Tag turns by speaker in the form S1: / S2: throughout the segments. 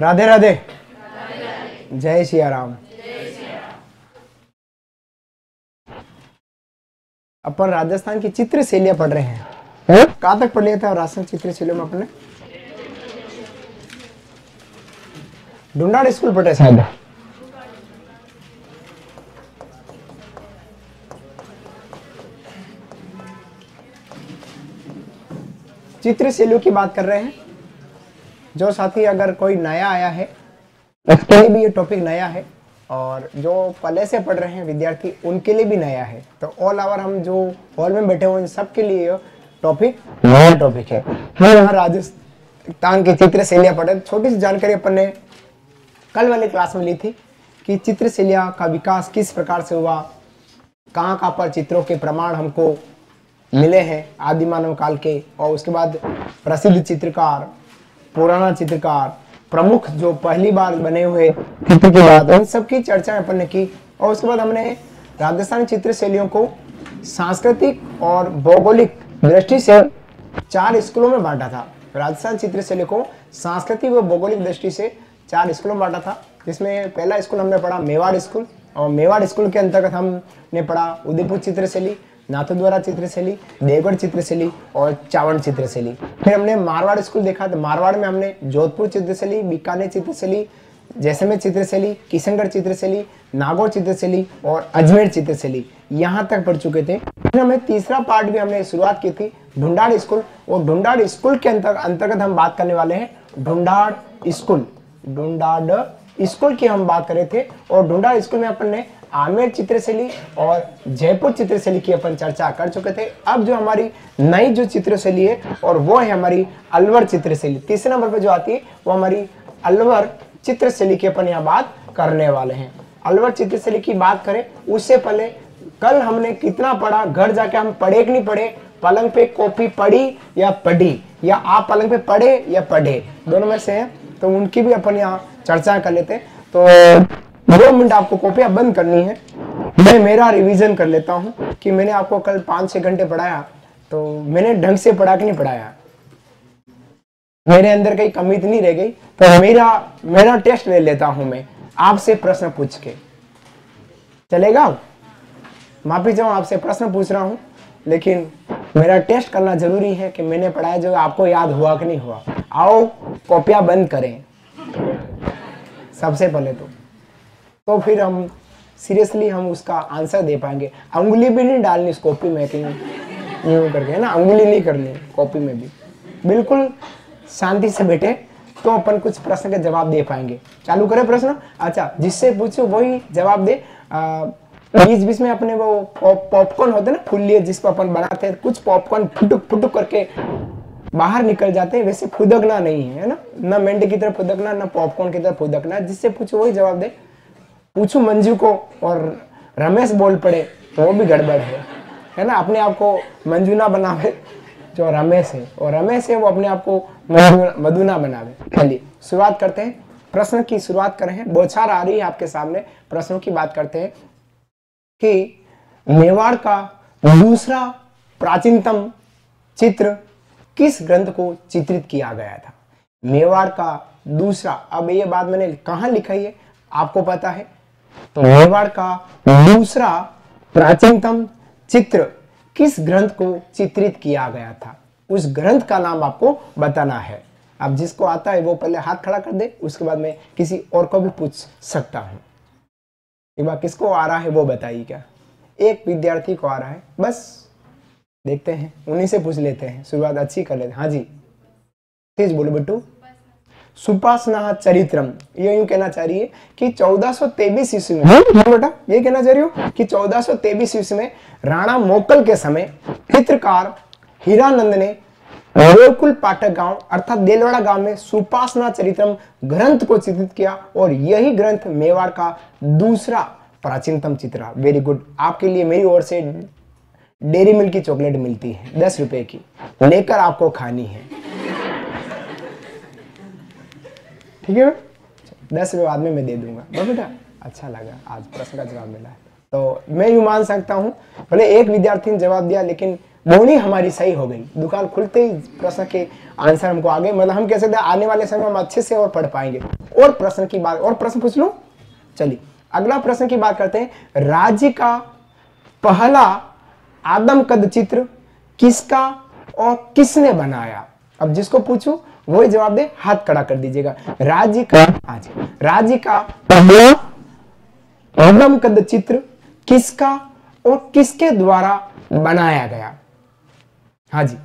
S1: राधे राधे। जय सिया राम अपन राजस्थान की चित्र शैलियाँ पढ़ रहे हैं। है? कहाँ तक पढ़ लिया था राजस्थान चित्र शैलियों में अपने? डुंडाड़ स्कूल पढ़े शायद। चित्र शैलियों की बात कर रहे हैं। जो साथी अगर कोई नया आया है उसके लिए भी ये टॉपिक नया है और जो पहले से पढ़ रहे हैं विद्यार्थी उनके लिए भी नया है। तो ऑल आवर हम जो हॉल में बैठे हुए हैं सबके लिए टॉपिक नया टॉपिक है। हम यहाँ राजस्थान की चित्र शैलियाँ पढ़े। छोटी सी जानकारी अपन ने कल वाले क्लास में ली थी कि चित्र शैलिया का विकास किस प्रकार से हुआ कहाँ कहाँ पर चित्रों के प्रमाण हमको मिले हैं आदि मानव काल के और उसके बाद प्रसिद्ध चित्रकार पुराना चित्रकार, प्रमुख जो पहली बार बने हुए चित्र की बात उन सब की चर्चा अपन ने की और उसके बाद हमने राजस्थानी चित्र शैलियों को सांस्कृतिक और भौगोलिक दृष्टि से चार स्कूलों में बांटा था। राजस्थान चित्र शैली को सांस्कृतिक और भौगोलिक दृष्टि से चार स्कूलों में बांटा था, जिसमें पहला स्कूल हमने पढ़ा मेवाड़ स्कूल और मेवाड़ स्कूल के अंतर्गत हमने पढ़ा उदयपुर चित्र शैली नाथद्वारा चित्रशैली, देवगढ़ चित्रशैली और चावड़ चित्रशैली। फिर हमने मारवाड़ स्कूल देखा तो मारवाड़ में हमने जोधपुर चित्रशैली, बीकानेर चित्रशैली, जैसलमेर चित्रशैली, किशनगढ़ चित्रशैली, नागौर चित्रशैली और अजमेर चित्रशैली यहाँ तक पढ़ चुके थे। फिर हमें तीसरा पार्ट भी हमने शुरुआत की थी ढूंढाड़ स्कूल। और ढूंढाड़ स्कूल के अंतर्गत हम बात करने वाले हैं ढूंढाड़ स्कूल। ढूंढाड़ स्कूल की हम बात कर रहे थे और ढूंढाड़ स्कूल में अपन ने आमेर चित्रशैली और जयपुर चित्रशैली की अपन चर्चा कर चुके थे। अब जो हमारी नई जो चित्रशैली है और वो है हमारी अलवर चित्रशैली। तीसरे नंबर पर जो आती है, वो हमारी अलवर चित्रशैली की अपन यहाँ बात करने वाले हैं। अलवर चित्रशैली की बात करें, उससे पहले कल हमने कितना पढ़ा, घर जाके हम पढ़े कि नहीं पढ़े? पलंग पे कॉपी पढ़ी या पढ़ी? या आप पलंग पे पढ़े या पढ़े? दोनों में से हैं तो उनकी भी अपन यहाँ चर्चा कर लेते हैं। तो दो मिनट आपको कॉपियाँ बंद करनी है। मैं मेरा रिवीजन कर लेता हूँ कि मैंने आपको कल पाँच छः घंटे पढ़ाया तो मैंने ढंग से पढ़ा कि नहीं पढ़ाया? मेरे अंदर कहीं कमी तो नहीं रह गई तो मेरा मेरा टेस्ट ले लेता हूँ मैं, आपसे प्रश्न पूछ के। चलेगा? माफ़ी चाहूँ, आपसे प्रश्न पूछ रहा हूँ, लेकिन मेरा टेस्ट करना ज़रूरी है कि मैंने पढ़ाया जो आपको याद हुआ कि नहीं हुआ। आओ कॉपियाँ बंद करें। सबसे पहले तो। तो फिर हम सीरियसली हम उसका आंसर दे पाएँगे। अंगुली भी नहीं डालनी कॉपी में कहीं यूँ करके, है ना? अंगुली नहीं करनी कॉपी में भी। बिल्कुल शांति से बैठे तो अपन कुछ प्रश्न के जवाब दे पाएँगे। चालू करें प्रश्न? अच्छा जिससे पूछो वही जवाब दे। बीच बीच में अपने वो पॉपकॉर्न होते ना फुल्ली जिसको अपन बनाते हैं, कुछ पॉपकॉर्न फुटुक फुटुक करके बाहर निकल जाते हैं, वैसे फुदकना नहीं है ना? ना मेंढे की तरफ़ फुदकना, ना पॉपकॉर्न की तरफ़ फुदकना, जिससे पूछो वही जवाब दे। पूछू मंजू को और रमेश बोल पड़े तो वो भी गड़बड़ है। है ना? अपने आप को मंजू ना बनावे, जो रमेश है। और रमेश है, वो अपने आप को मधु ना बनावे। चलिए, शुरुआत करते हैं। प्रश्न की शुरुआत कर। रहे हैं बोछार आ रही है आपके सामने। प्रश्नों की बात करते हैं कि मेवाड़ का दूसरा प्राचीनतम चित्र किस ग्रंथ को चित्रित किया गया था? मेवाड़ का दूसरा, अब ये बात मैंने कहा लिखाई है? आपको पता है। मेवाड़ का दूसरा प्राचीनतम चित्र किस ग्रंथ को चित्रित किया गया था? उस ग्रंथ का नाम आपको बताना है। अब जिसको आता है वो पहले हाथ खड़ा कर दे, उसके बाद मैं किसी और को भी पूछ सकता हूँ। एक बार किसको आ रहा है वो बताइए क्या? एक विद्यार्थी को आ रहा है, बस। देखते हैं, उन्हीं से पूछ लेते हैं। शुरुआत अच्छी कर लेते हैं। हाँ जी। तेज बोलो बेटू सुपासना चरित्रम ये यूँ कहना चाह रही है कि 1423 ईस्वी में हाँ? बेटा ये कहना चाह रही हूँ कि 1423 ईस्वी में राणा मोकल के समय चित्रकार हीरानंद ने गोकुल पाठक गाँव अर्थात देलवाड़ा गाँव में सुपासना चरित्रम ग्रंथ को चित्रित किया और यही ग्रंथ मेवाड़ का दूसरा प्राचीनतम चित्र वेरी गुड आपके लिए मेरी ओर से डेरी मिल्क की चॉकलेट मिलती है दस रुपए की। लेकर आपको खानी है। ठीक है? दस रुपये बाद में मैं दे दूँगा। बस बेटा अच्छा लगा। आज प्रश्न का जवाब मिला। है तो मैं यूँ मान सकता हूँ, भले एक विद्यार्थी ने जवाब दिया, लेकिन बोनी हमारी सही हो गई। दुकान खुलते ही प्रश्न के आंसर हमको आ गए। मतलब हम हैं, आने वाले समय हम अच्छे से और पढ़ पाएँगे। और प्रश्न की बात, और प्रश्न पूछ लो? चलिए, अगला प्रश्न की बात करते हैं। राज्य का पहला आदम कद चित्र किसका और किसने बनाया? अब जिसको पूछू वही जवाब दे हाथ खड़ा कर दीजिएगा। राज्य का आज राज्य का पहला चित्र किसका और किसके द्वारा बनाया गया? हाँ जी।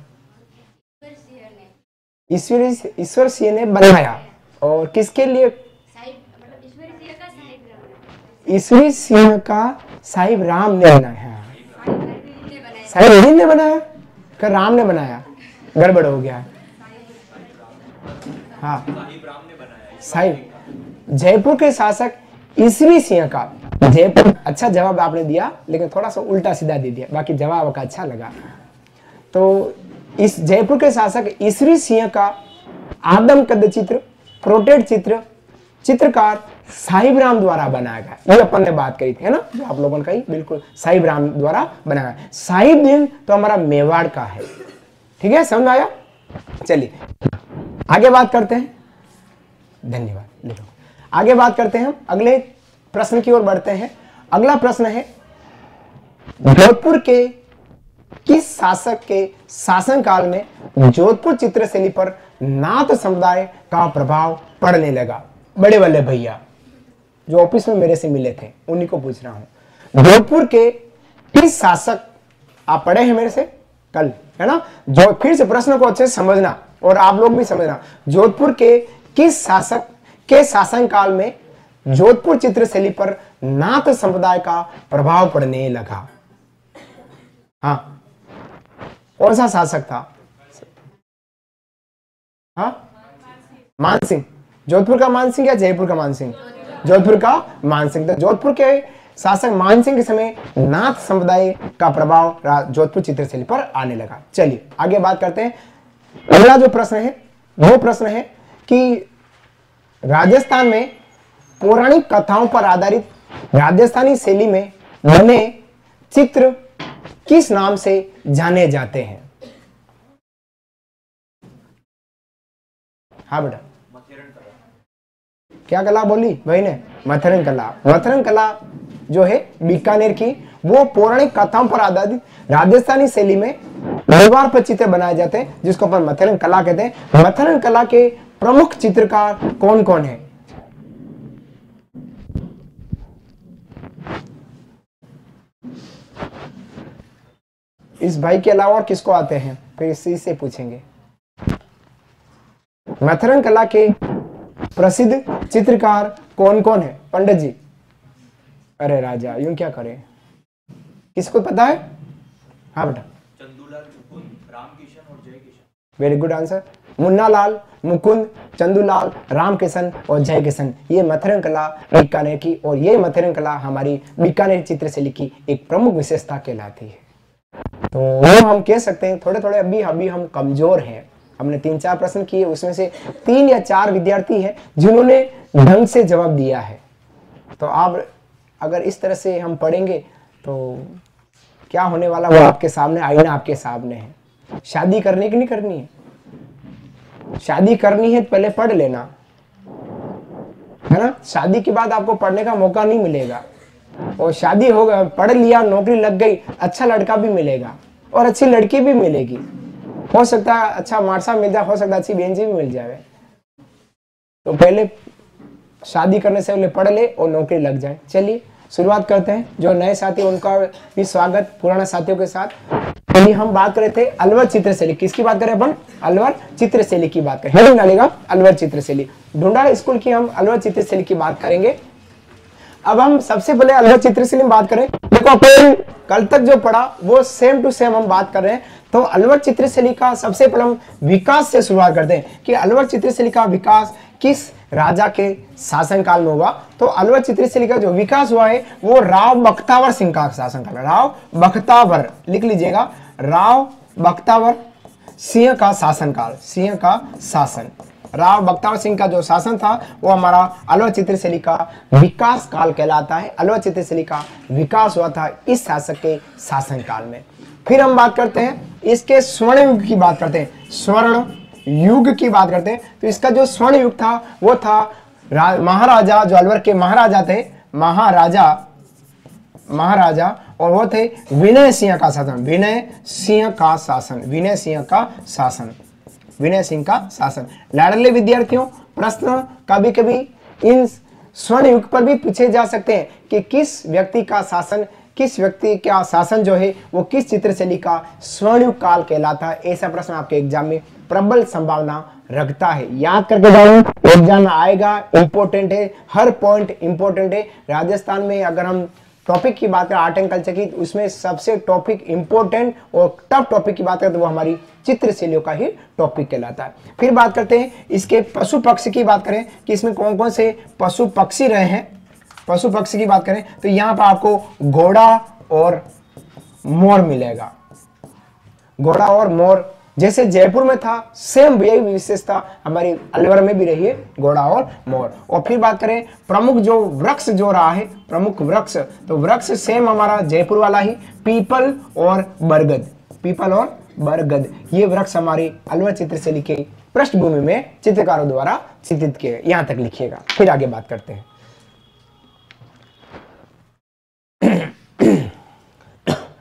S1: ईश्वर ईश्वर सिंह ने बनाया और किसके लिए? ईश्वरी सिंह का साहिब राम ने बनाया। साहिब ने बनाया? राम ने बनाया? गड़बड़ हो गया। हाँ साहिब जयपुर के शासक ईश्वरी सिंह का जयपुर अच्छा जवाब आपने दिया लेकिन थोड़ा सा उल्टा सीधा दे दिया बाकी जवाब का अच्छा लगा। तो इस जयपुर के शासक ईश्वरी सिंह का आदम कद चित्र प्रोटेड चित्र चित्रकार साहिब राम द्वारा बनाया गया। ये अपन ने बात करी थी है ना? जो आप लोगों ने कही बिल्कुल साहिब राम द्वारा बनाया गया। साहिब दिन तो हमारा मेवाड़ का है। ठीक है समझ आया? चलिए। आगे बात करते हैं। धन्यवाद। आगे बात करते हैं हम। अगले प्रश्न की ओर बढ़ते हैं। अगला प्रश्न है, जोधपुर के किस शासक के शासन काल में जोधपुर चित्रशैली पर नाथ समुदाय का प्रभाव पड़ने लगा? बड़े वाले भैया, जो ऑफ़िस में मेरे से मिले थे, उन्हीं को पूछ रहा हूँ। जोधपुर के किस शासक, आप पढ़े हैं मेरे से? कल, है ना? जो फिर से प्रश्न को अच्छे समझना। और आप लोग भी समझना। जोधपुर के किस शासक, के शासन काल में जोधपुर चित्रशैली पर नाथ समुदाय का प्रभाव पड़ने लगा? हाँ। कौन सा शासक था? हाँ? मान सिंह जोधपुर का मान सिंह या जयपुर का मान सिंह जोधपुर का मान सिंह तो जोधपुर के शासक मान सिंह के समय नाथ समुदाय का प्रभाव जोधपुर चित्रशैली पर आने लगा। चलिए, आगे बात करते हैं। अगला जो प्रश्न है, वो प्रश्न है कि राजस्थान में पौराणिक कथाओं पर आधारित राजस्थानी शैली में बने चित्र किस नाम से जाने जाते हैं? हाँ बेटा। क्या कला बोली? भाई ने मथुरन कला मथुरन कला जो है बीकानेर की वो पौराणिक कथाओं पर आधारित राजस्थानी शैली में दीवार पर चित्र बनाए जाते हैं, जिसको अपन मथुरन कला कहते हैं। मथुरन कला के प्रमुख चित्रकार कौन कौन है? इस भाई के अलावा और किसको आते हैं? फिर इसी से पूछेंगे। मथुरन कला के प्रसिद्ध चित्रकार कौन कौन है? पंडित जी। अरे राजा, यूँ क्या करें? किसको पता है? हाँ बेटा। Very good answer Munna Lal Mukund Chandulal Ram Kishan और जय किशन ये मथुरन कला बीकानेर की और ये मथुरन कला हमारी बीकानेर चित्र से लिखी एक प्रमुख विशेषता कहलाती है। तो वो हम कह सकते हैं थोड़े थोड़े अभी अभी हम कमज़ोर हैं। हमने तीन चार प्रश्न किए उसमें से तीन या चार विद्यार्थी हैं जिन्होंने ढंग से जवाब दिया है। तो आप अगर इस तरह से हम पढ़ेंगे तो क्या होने वाला वो आपके सामने आईना आपके सामने है। शादी करने की नहीं करनी है। शादी करनी है तो पहले पढ़ लेना। है ना? शादी के बाद आपको पढ़ने का मौका नहीं मिलेगा। और शादी हो गया पढ़ लिया नौकरी लग गई अच्छा लड़का भी मिलेगा और अच्छी लड़की भी मिलेगी। हो सकता है अच्छा मारसा मिल जाए हो सकता है अच्छी बहन जी भी मिल जाए। तो पहले शादी करने से पहले पढ़ ले और नौकरी लग जाए। चलिए। शुरुआत करते हैं, जो नए साथी उनका भी स्वागत पुराने साथियों के साथ। अभी हम बात कर रहे थे अलवर चित्र शैली किसकी बात करें अपन? अलवर चित्र शैली की बात करें। हेडिंग डालेगा अलवर चित्र शैली ढूंढा स्कूल की हम अलवर चित्र शैली की बात करेंगे। अब हम सबसे पहले अलवर चित्र शैली में बात करें। देखो अपन, कल तक जो पढ़ा, वो सेम टू सेम हम बात कर रहे हैं। तो अलवर चित्र शैली का सबसे पहले हम विकास से शुरुआत करते हैं कि अलवर चित्र शैली का विकास किस राजा के शासनकाल में हुआ? तो अलवर चित्रशैली का जो विकास हुआ है, वो राव बख्तावर सिंह का शासनकाल राव बख्तावर, लिख लीजिएगा। राव बख्तावर सिंह का शासनकाल, सिंह का शासन। राव बख्तावर सिंह का जो शासन था, वो हमारा अलवर चित्र का विकास काल कहलाता है। अलवर चित्र का विकास हुआ था इस शासक के शासन काल में। फिर हम बात करते हैं, इसके स्वर्ण युग की बात करते हैं। स्वर्ण युग की बात करते हैं तो इसका जो स्वर्ण युग था, वो था महाराजा जो अलवर के महाराजा थे, महाराजा महाराजा, और वो थे विनय सिंह का शासन, विनय सिंह का शासन, विनय सिंह का शासन, विनय सिंह का शासन। लाडले विद्यार्थियों, प्रश्न कभी कभी इन स्वर्ण युग पर भी पूछे जा सकते हैं कि किस व्यक्ति का शासन, किस व्यक्ति का शासन जो है, वो किस चित्र शैली का स्वर्ण काल कहलाता है, ऐसा प्रश्न आपके एग्ज़ाम में प्रबल संभावना रखता है। याद करके जाओ, एग्ज़ाम आएगा इंपॉर्टेंट है, हर पॉइंट इंपॉर्टेंट है। राजस्थान में अगर हम टॉपिक की बात करें आर्ट एंड कल्चर की उसमें सबसे टॉपिक इंपॉर्टेंट और टफ टॉपिक की बात करें तो वो हमारी चित्र शैलियों का ही टॉपिक कहलाता है। फिर बात करते हैं, इसके पशु पक्षी की बात करें, कि इसमें कौन कौन से पशु पक्षी रहे हैं। पशु पक्षी की बात करें तो यहाँ पर आपको घोड़ा और मोर मिलेगा। घोड़ा और मोर जैसे जयपुर में था सेम यही विशेषता हमारी अलवर में भी रही है घोड़ा और मोर। और फिर बात करें, प्रमुख जो वृक्ष जो रहा है, प्रमुख वृक्ष तो वृक्ष सेम हमारा जयपुर वाला ही, पीपल और बरगद। पीपल और बरगद, ये वृक्ष हमारे अलवर चित्र से लिखे, पृष्ठभूमि में चित्रकारों द्वारा चित्रित किए, यहाँ तक लिखिएगा। फिर आगे बात करते हैं।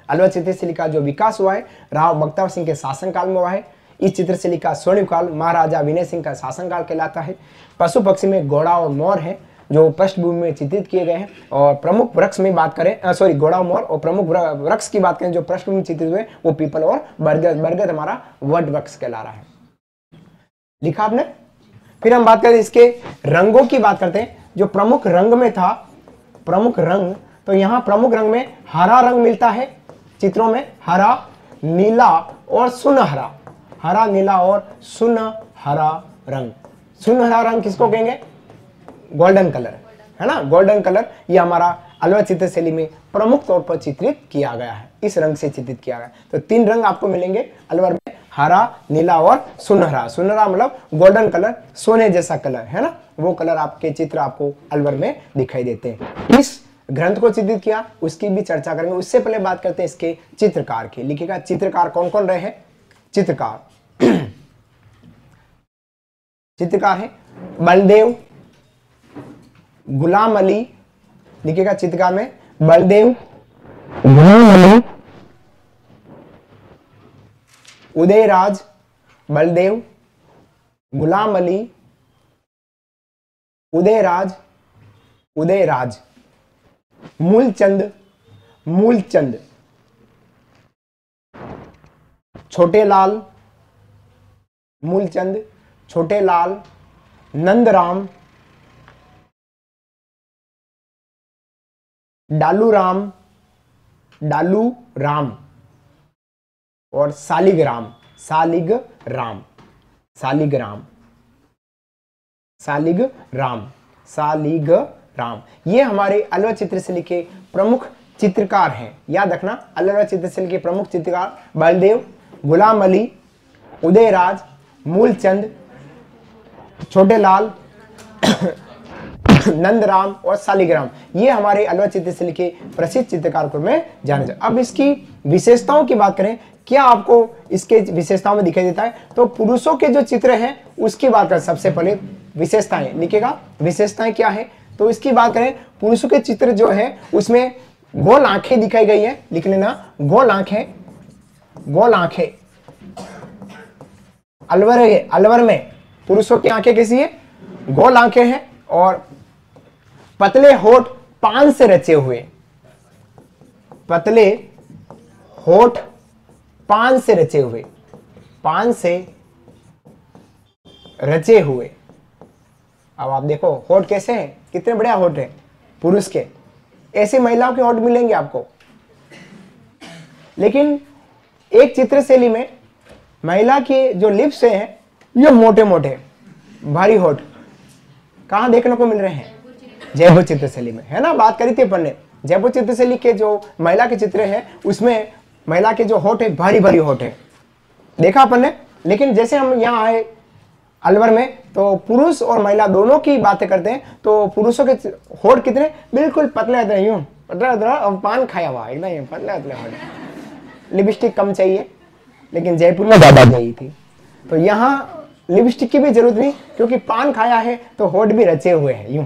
S1: अलवर चित्रशैली का जो विकास हुआ है, राव बख्तावर सिंह के शासनकाल में हुआ है। इस चित्रशैली का स्वर्णिम काल महाराजा विनय सिंह का शासनकाल कहलाता है। पशु पक्षी में घोड़ा और मोर है, जो पृष्ठभूमि में चित्रित किए गए हैं। और प्रमुख वृक्ष में बात करें सॉरी घोड़ा मोर और प्रमुख वृक्ष की बात करें, जो पृष्ठभूमि चित्रित हुए, वो पीपल और बरगद बरगद हमारा वट वृक्ष कहला रहा है। लिखा आपने? फिर हम बात करें इसके रंगों की बात करते हैं, जो प्रमुख रंग में था, प्रमुख रंग तो यहाँ प्रमुख रंग में हरा रंग मिलता है चित्रों में हरा, नीला और सुनहरा। हरा, नीला और सुनहरा रंग। सुनहरा रंग किसको कहेंगे? Golden colour. है ना? गोल्डन कलर ये हमारा अलवर चित्र शैली में प्रमुख तौर पर चित्रित किया गया है। इस रंग से चित्रित किया गया तो तीन रंग आपको मिलेंगे अलवर में। हरा, नीला और सुनहरा। सुनहरा मतलब गोल्डन कलर, सोने जैसा कलर। है ना? वो कलर आपके चित्र आपको अलवर में दिखाई देते हैं। इस ग्रंथ को चित्रित किया उसकी भी चर्चा करेंगे। उससे पहले बात करते हैं इसके चित्रकार की। लिखेगा चित्रकार कौन कौन रहे हैं? चित्रकार। चित्रकार है बलदेव गुलाम अली। लिखेगा चित्रकार में बलदेव गुलाम अली। उदयराज बलदेव गुलाम अली। उदयराज उदयराज। मूलचंद मूलचंद। छोटे लाल मूलचंद। छोटे लाल नंदराम। डालू राम डालू राम और सालिग राम सालिग राम सालिग राम सालिग राम सालिग राम। ये हमारे अलवर चित्र से लिखे प्रमुख चित्रकार हैं। याद रखना अलवर चित्र से लिखे प्रमुख चित्रकार बलदेव, गुलाम अली, उदयराज, मूलचंद छोटे लाल नंदराम और सालिग्राम ये हमारे अलवर चित्र से लिखे प्रसिद्ध चित्रकार में जाने जाए अब इसकी विशेषताओं की बात करें, क्या आपको इसके विशेषताओं में दिखाई देता है? तो पुरुषों के जो चित्र हैं, उसकी बात करें। सबसे पहले विशेषताएँ। लिखेगा विशेषताएँ क्या है? तो इसकी बात करें, पुरुषों के चित्र जो है, उसमें गोल आँखें दिखाई गई है, लिख लेना गोल आँखें गोल आँखें अलवर है, अलवर में पुरुषों की आँखें कैसी है? गोल आँखें हैं और पतले होठ पान से रचे हुए। पतले होठ पान से रचे हुए, पान से रचे हुए। अब आप देखो, होठ कैसे हैं? कितने बढ़िया होठ है? पुरुष के। ऐसी महिलाओं के होठ मिलेंगे आपको। लेकिन एक चित्र शैली में महिला के जो लिप्स हैं, ये मोटे मोटे भारी होठ कहा देखने को मिल रहे हैं? जयपुर चित्र शैली में। है ना? बात करी थी अपन ने। जयपुर चित्र शैली के जो महिला के चित्र है, उसमें महिला के जो होठ है भारी भारी होठ है। देखा अपन ने? लेकिन जैसे हम यहाँ आए अलवर में तो पुरुष और महिला दोनों की बातें करते हैं तो पुरुषों के होठ कितने? बिल्कुल पतले रहते हैं, यूँ, पतला पतला और पान खाया हुआ एकदम पतले पतले होठ। लिपस्टिक कम चाहिए, लेकिन जयपुर में ज़्यादा चाहिए थी। तो यहाँ लिपस्टिक की भी ज़रूरत नहीं, क्योंकि पान खाया है तो होठ भी रचे हुए हैं, यूँ।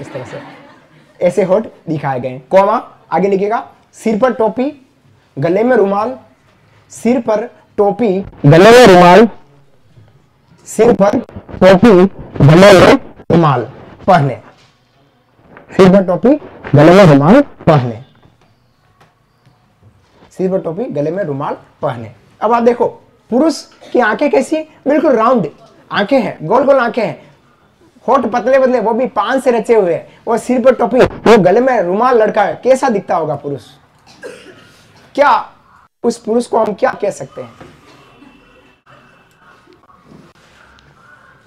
S1: इस तरह से। ऐसे होठ दिखाए गए कोमा, आगे लिखेगा, सिर पर टोपी, गले में रुमाल, सिर पर टोपी, गले में रुमाल सिर पर टोपी, गले में रुमाल पहने। सिर पर टोपी, गले में रुमाल पहने। सिर पर टोपी, गले में रुमाल पहने। अब आप देखो, पुरुष की आँखें कैसी बिल्कुल राउंड। आँखें हैं, गोल गोल आँखें हैं। होठ पतले पतले, वो भी पान से रचे हुए हैं। और सिर पर टोपी, वो गले में रुमाल लड़का है। कैसा दिखता होगा पुरुष? क्या उस पुरुष को हम क्या कह सकते हैं?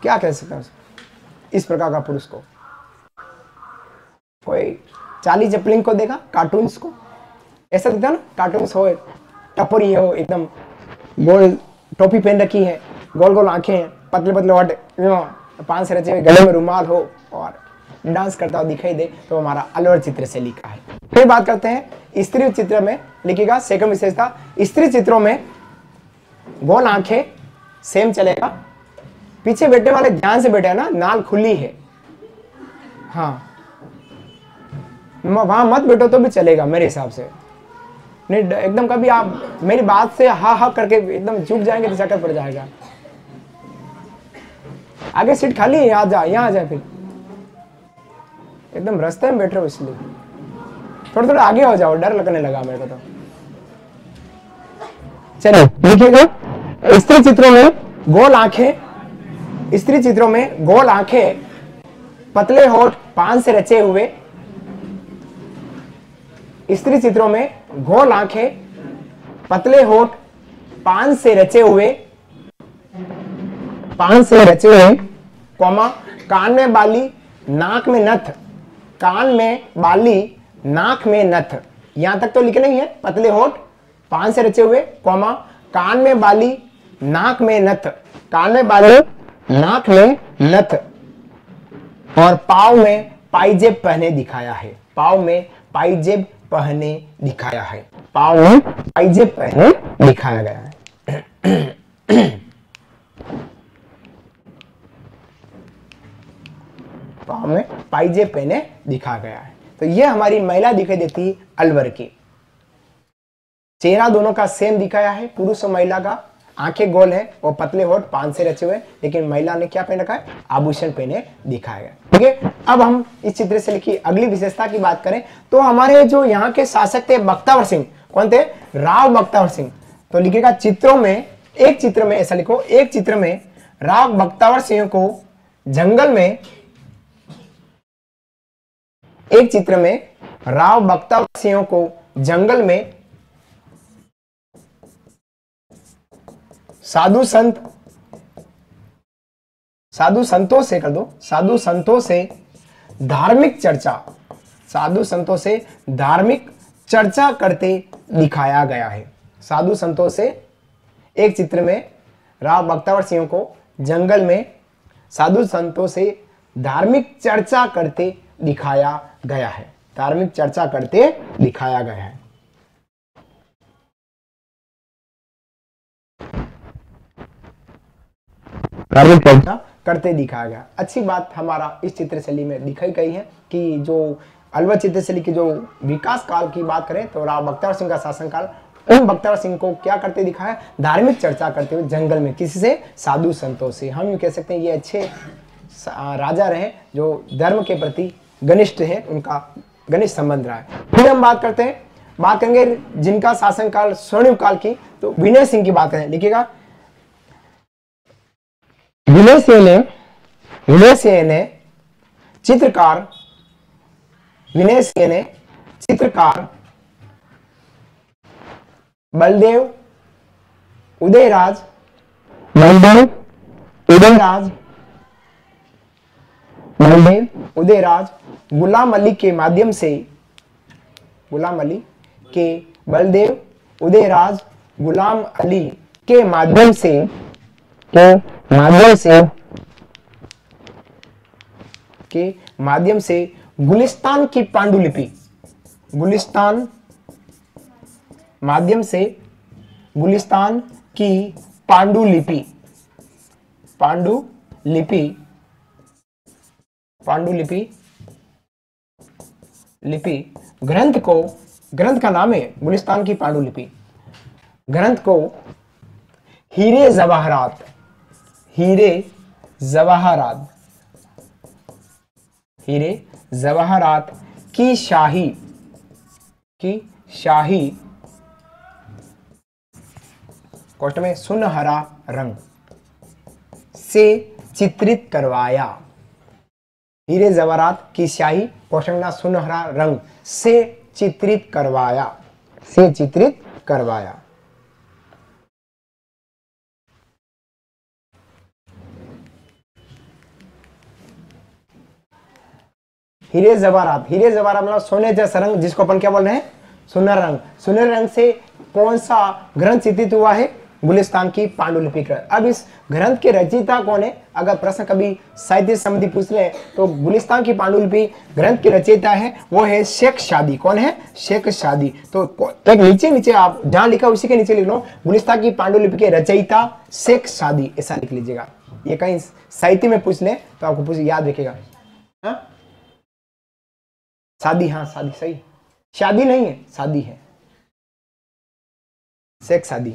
S1: क्या कह सकते हैं इस प्रकार का पुरुष को। कोई चाली चपलिंग को देखा? कार्टून्स को? ऐसा दिखता ना? कार्टून्स हो, टपरी हो, एकदम गोल टोपी पहन रखी है, गोल गोल आँखें हैं, पतले पतले वाट पान से रचे हुए गले में रुमाल हो और डांस करता हुआ दिखाई दे तो हमारा अलवर चित्र से लिखा है। फिर बात करते हैं स्त्री चित्र में, लिखेगा सेकंड विशेषता स्त्री चित्रों में गोल आँखें सेम चलेगा पीछे बैठने वाले ध्यान से बैठे हैं ना नाल खुली है। हाँ। वहाँ मत बैठो तो भी चलेगा मेरे हिसाब से। नहीं एकदम कभी आप मेरी बात से हा हा करके एकदम चुप जाएँगे तो चक्कर पड़ जाएगा। आगे सीट खाली है यहाँ जा यहाँ आ जाए फिर। एकदम रास्ते में बैठ रहे हो इसलिए। थोड़ा थोड़ा आगे हो जाओ डर लगने लगा मेरे को तो। चलो देखिएगा स्त्री चित्रों में गोल आँखें स्त्री चित्रों में गोल आँखें, पतले होठ, पान से रचे हुए। स्त्री चित्रों में गोल आँखें, पतले होठ, पान से रचे हुए। पान से रचे हुए, कौमा, कान में बाली, नाक में नथ। कान में बाली, नाक में नथ। यहाँ तक तो लिखना ही है, पतले होठ, पान से रचे हुए, कौमा, कान में बाली, नाक में नथ। कान में बाली नाक में नथ और पाव में पाइजेब पहने दिखाया है। पाव में पाइजेब पहने दिखाया है। पाव में पाइजेब पहने दिखाया गया है। पाव में पाइजे पहने दिखा गया है। तो ये हमारी महिला दिखाई देती है अलवर की। चेहरा दोनों का सेम दिखाया है, पुरुष और महिला का। आँखें गोल है, और पतले होठ पान से रचे हुए लेकिन महिला ने क्या पहन रखा है? आभूषण पहने दिखाया गया ठीक है? अब हम इस चित्र से लिखी अगली विशेषता की बात करें तो हमारे जो यहाँ के शासक थे बख्तावर सिंह, कौन थे? राव बख्तावर सिंह। तो लिखेगा चित्रों में, एक चित्र में, ऐसा लिखो, एक चित्र में राव बख्तावर सिंह को जंगल में, एक चित्र में राव बख्तावर सिंह को जंगल में साधु संत, साधु संतों से कर दो, साधु संतों से धार्मिक चर्चा, साधु संतों से धार्मिक चर्चा करते दिखाया गया है। साधु संतों से एक चित्र में राव बख्तावर सिंह को जंगल में साधु संतों से धार्मिक चर्चा करते दिखाया गया है। धार्मिक चर्चा करते दिखाया गया है। चर्चा करते दिखाया गया। अच्छी बात हमारा इस चित्र शैली में दिखाई गई है कि जो अलवर चित्र शैली की जो विकास काल की बात करें तो राव बख्तार सिंह का शासनकाल उन बख्तार सिंह को क्या करते दिखाया धार्मिक चर्चा करते हुए जंगल में किसी से साधु संतों से। हम यूँ कह सकते हैं ये अच्छे राजा रहे जो धर्म के प्रति घनिष्ठ है उनका घनिष्ठ संबंध रहा है। फिर हम बात करते हैं बात करेंगे जिनका शासनकाल स्वर्णिम काल की तो विनय सिंह की बात करें। लिखिएगा विनय सिंह ने विनय सिंह ने चित्रकार विनय ने चित्रकार बलदेव उदयराज बलदेव उदयराज बलदेव उदयराज गुलाम अली के माध्यम से गुलाम अली के बलदेव उदयराज गुलाम अली के माध्यम से के माध्यम से के माध्यम से गुलिस्तान की पांडुलिपि, गुलिस्तान माध्यम से गुलिस्तान की पांडुलिपि पांडुलिपि पांडुलिपि, लिपि ग्रंथ को, ग्रंथ का नाम है गुलिस्तान की पांडुलिपि, ग्रंथ को हीरे जवाहरात हीरे जवाहरात। हीरे जवाहरात की शाही की शाही कोष्ट में सुनहरा रंग से चित्रित करवाया। हीरे जवाहरात की शाही कोशंगना सुनहरा रंग से चित्रित करवाया, से चित्रित करवाया। हीरे जवाहरात हीरे जवाहरात मतलब सोने जैसा रंग, जिसको अपन क्या बोल रहे हैं? सुनहरा रंग। सुनहरे रंग से कौन सा ग्रंथ चित्रित हुआ है? गुलिस्तान की पांडुलिपि ग्रंथ। अब इस ग्रंथ के रचयिता कौन है? अगर प्रश्न कभी साहित्य समिति पूछ ले तो गुलिस्तान की पांडुलिपि ग्रंथ के रचयिता है, वो है शेख शादी। कौन है? शेख शादी। तो एक नीचे नीचे आप जहाँ लिखा उसी के नीचे लिख लो। गुलिस्तान की पांडुलिपि के रचयिता शेख शादी, ऐसा लिख लीजिएगा। ये कहीं साहित्य में पूछ ले तो आपको याद रखेगा। हाँ? शादी हाँ शादी, सही। शादी नहीं है, शादी है। शेख शादी।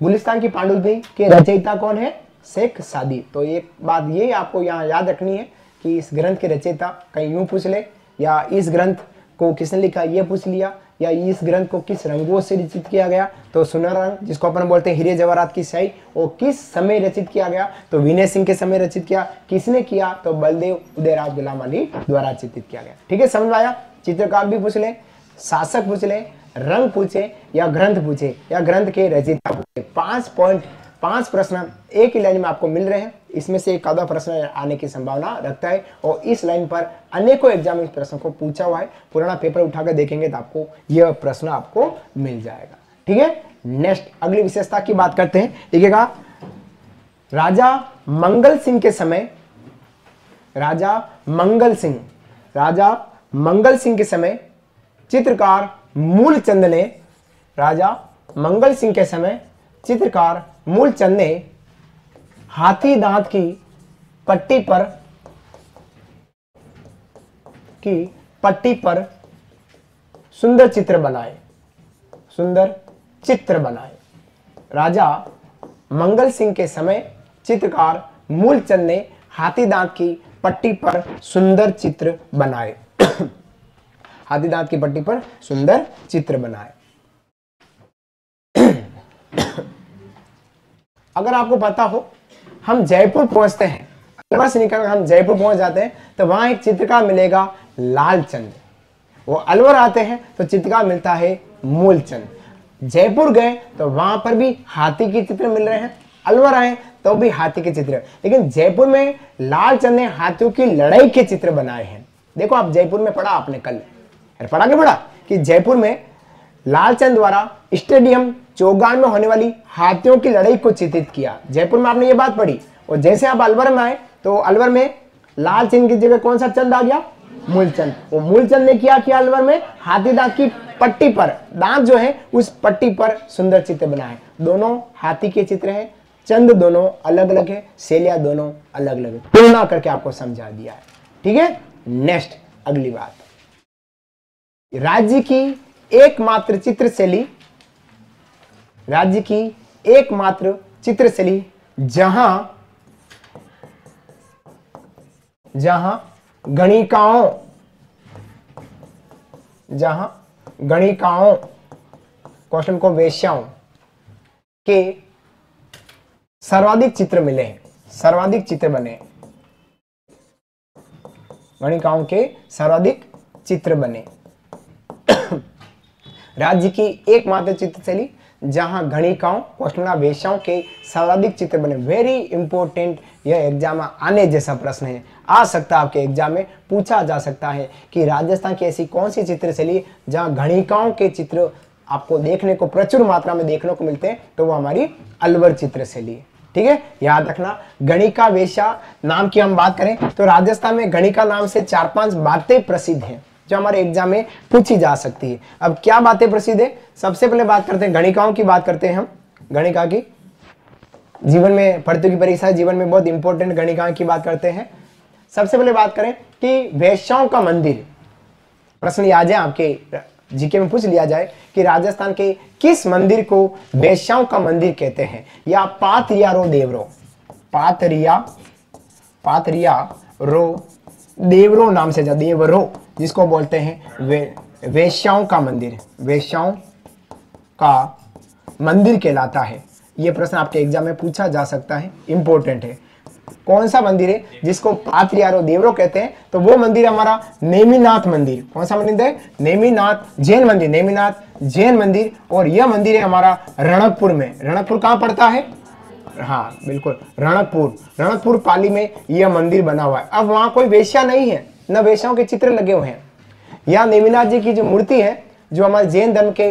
S1: गुलिस्तान की पांडुलिपि के रचयिता कौन है? शेख शादी। तो एक बात ये आपको यहाँ याद रखनी है कि इस ग्रंथ के रचयिता कहीं यूँ पूछ ले, या इस ग्रंथ को किसने लिखा, ये पूछ लिया, या इस ग्रंथ को किस रंगों से रचित किया गया? तो सुनर रंग, जिसको अपन बोलते हैं हीरे जवाहरात की शाही वो किस समय रचित किया गया? तो विनय सिंह के समय रचित किया। किसने किया? तो बलदेव उदयराज गुलाम अली द्वारा चित्रित किया गया। ठीक है, समझ आया? चित्रकार भी पूछ ले, शासक पूछ ले, रंग पूछे या ग्रंथ पूछे, या ग्रंथ के रचयिता पूछे। पाँच पॉइंट पाँच प्रश्न एक ही लाइन में आपको मिल रहे हैं। इसमें से एक आधा प्रश्न आने की संभावना रखता है और इस लाइन पर अनेकों एग्ज़ाम इस प्रश्न को पूछा हुआ है। पुराना पेपर उठाकर देखेंगे तो आपको यह प्रश्न आपको मिल जाएगा। ठीक है? नेक्स्ट अगली विशेषता की बात करते हैं। देखिएगा, राजा मंगल सिंह के समय, राजा मंगल सिंह, राजा मंगल सिंह के समय चित्रकार मूलचंद ने, राजा मंगल सिंह के समय चित्रकार मूलचंद ने हाथी दांत की पट्टी पर, की पट्टी पर सुंदर चित्र बनाए। सुंदर चित्र बनाए। राजा मंगल सिंह के समय चित्रकार मूलचंद ने हाथी दांत की पट्टी पर सुंदर चित्र बनाए। हाथी दांत की पट्टी पर सुंदर चित्र बनाए। अगर आपको पता हो, हम जयपुर पहुँचते हैं। अलवर से निकल हम जयपुर पहुँच जाते हैं तो वहाँ एक चित्रकार मिलेगा, लालचंद। वो अलवर आते हैं तो चित्रकार मिलता है मूलचंद। जयपुर गए तो वहाँ पर भी हाथी के चित्र मिल रहे हैं। अलवर आए तो भी हाथी के चित्र। लेकिन जयपुर में लालचंद ने हाथियों की लड़ाई के चित्र बनाए हैं। देखो आप जयपुर में पढ़ा आपने कल। अरे पढ़ा के पढ़ा? कि जयपुर में लालचंद द्वारा स्टेडियम चौगान में होने वाली हाथियों की लड़ाई को चित्रित किया। जयपुर में आपने ये बात पढ़ी। और जैसे आप अलवर में आए तो अलवर में लालचंद की जगह कौन सा चंद आ गया? मूलचंद। वो मूलचंद ने क्या किया अलवर में? हाथी दांत की पट्टी पर। दांत जो है, उस पट्टी पर सुंदर चित्र बनाए। दोनों हाथी के चित्र है। चंद दोनों अलग अलग है सेलिया दोनों अलग अलग है। तुलना करके आपको समझा दिया है। ठीक है? नेक्स्ट, अगली बात। राज्य की एकमात्र चित्र शैली राज्य की एकमात्र चित्र शैली जहाँ जहाँ गणिकाओं जहाँ गणिकाओं क्वेश्चन को वेश्याओं के सर्वाधिक चित्र मिले हैं, सर्वाधिक चित्र बने गणिकाओं के सर्वाधिक चित्र बने। राज्य की एकमात्र चित्र शैली जहाँ गणिकाओं क्वेश्चन वेश्याओं के सर्वाधिक चित्र बने। वेरी इंपॉर्टेंट यह एग्ज़ाम आने जैसा प्रश्न है। आ सकता है आपके एग्ज़ाम में, पूछा जा सकता है कि राजस्थान की ऐसी कौन सी चित्र शैली जहाँ गणिकाओं के चित्र आपको देखने को, प्रचुर मात्रा में देखने को मिलते हैं तो वो हमारी अलवर चित्र शैली है। ठीक है? याद रखना, गणिका वेश्या नाम की हम बात करें तो राजस्थान में गणिका नाम से चार पाँच बातें प्रसिद्ध हैं, जो हमारे एग्ज़ाम में पूछी जा सकती है। अब क्या बातें प्रसिद्ध है? सबसे पहले बात करते हैं, गणिकाओं की बात करते हैं हम, गणिका की। जीवन में, पढ़ते की परीक्षा, जीवन में बहुत इंपॉर्टेंट गणिकाओं की बात करते हैं। सबसे पहले बात करें कि वेश्याओं का मंदिर, प्रश्न आ जाए आपके जीके में पूछ लिया जाए कि राजस्थान के किस मंदिर को वेश्याओं का मंदिर कहते हैं? या पातरिया रो देवरो? पातरिया पातरिया रो देवरो नाम से देवरो, जिसको बोलते हैं वे, वेश्याओं का मंदिर। वेश्याओं का मंदिर कहलाता है। यह प्रश्न आपके एग्ज़ाम में पूछा जा सकता है इंपॉर्टेंट है। कौन सा मंदिर है जिसको पात्रियारो देवरो कहते हैं? तो वो मंदिर हमारा नेमीनाथ मंदिर। कौन सा मंदिर है? नेमीनाथ जैन मंदिर। नेमीनाथ जैन मंदिर और यह मंदिर है हमारा रणकपुर में। रणकपुर कहाँ पड़ता है? हाँ बिल्कुल, रणकपुर। रणकपुर पाली में यह मंदिर बना हुआ है। अब वहाँ कोई वेश्या नहीं है, न वेश्याओं के चित्र लगे हुए हैं। यहाँ नेमीनाथ जी की जो मूर्ति है, जो हमारे जैन धर्म के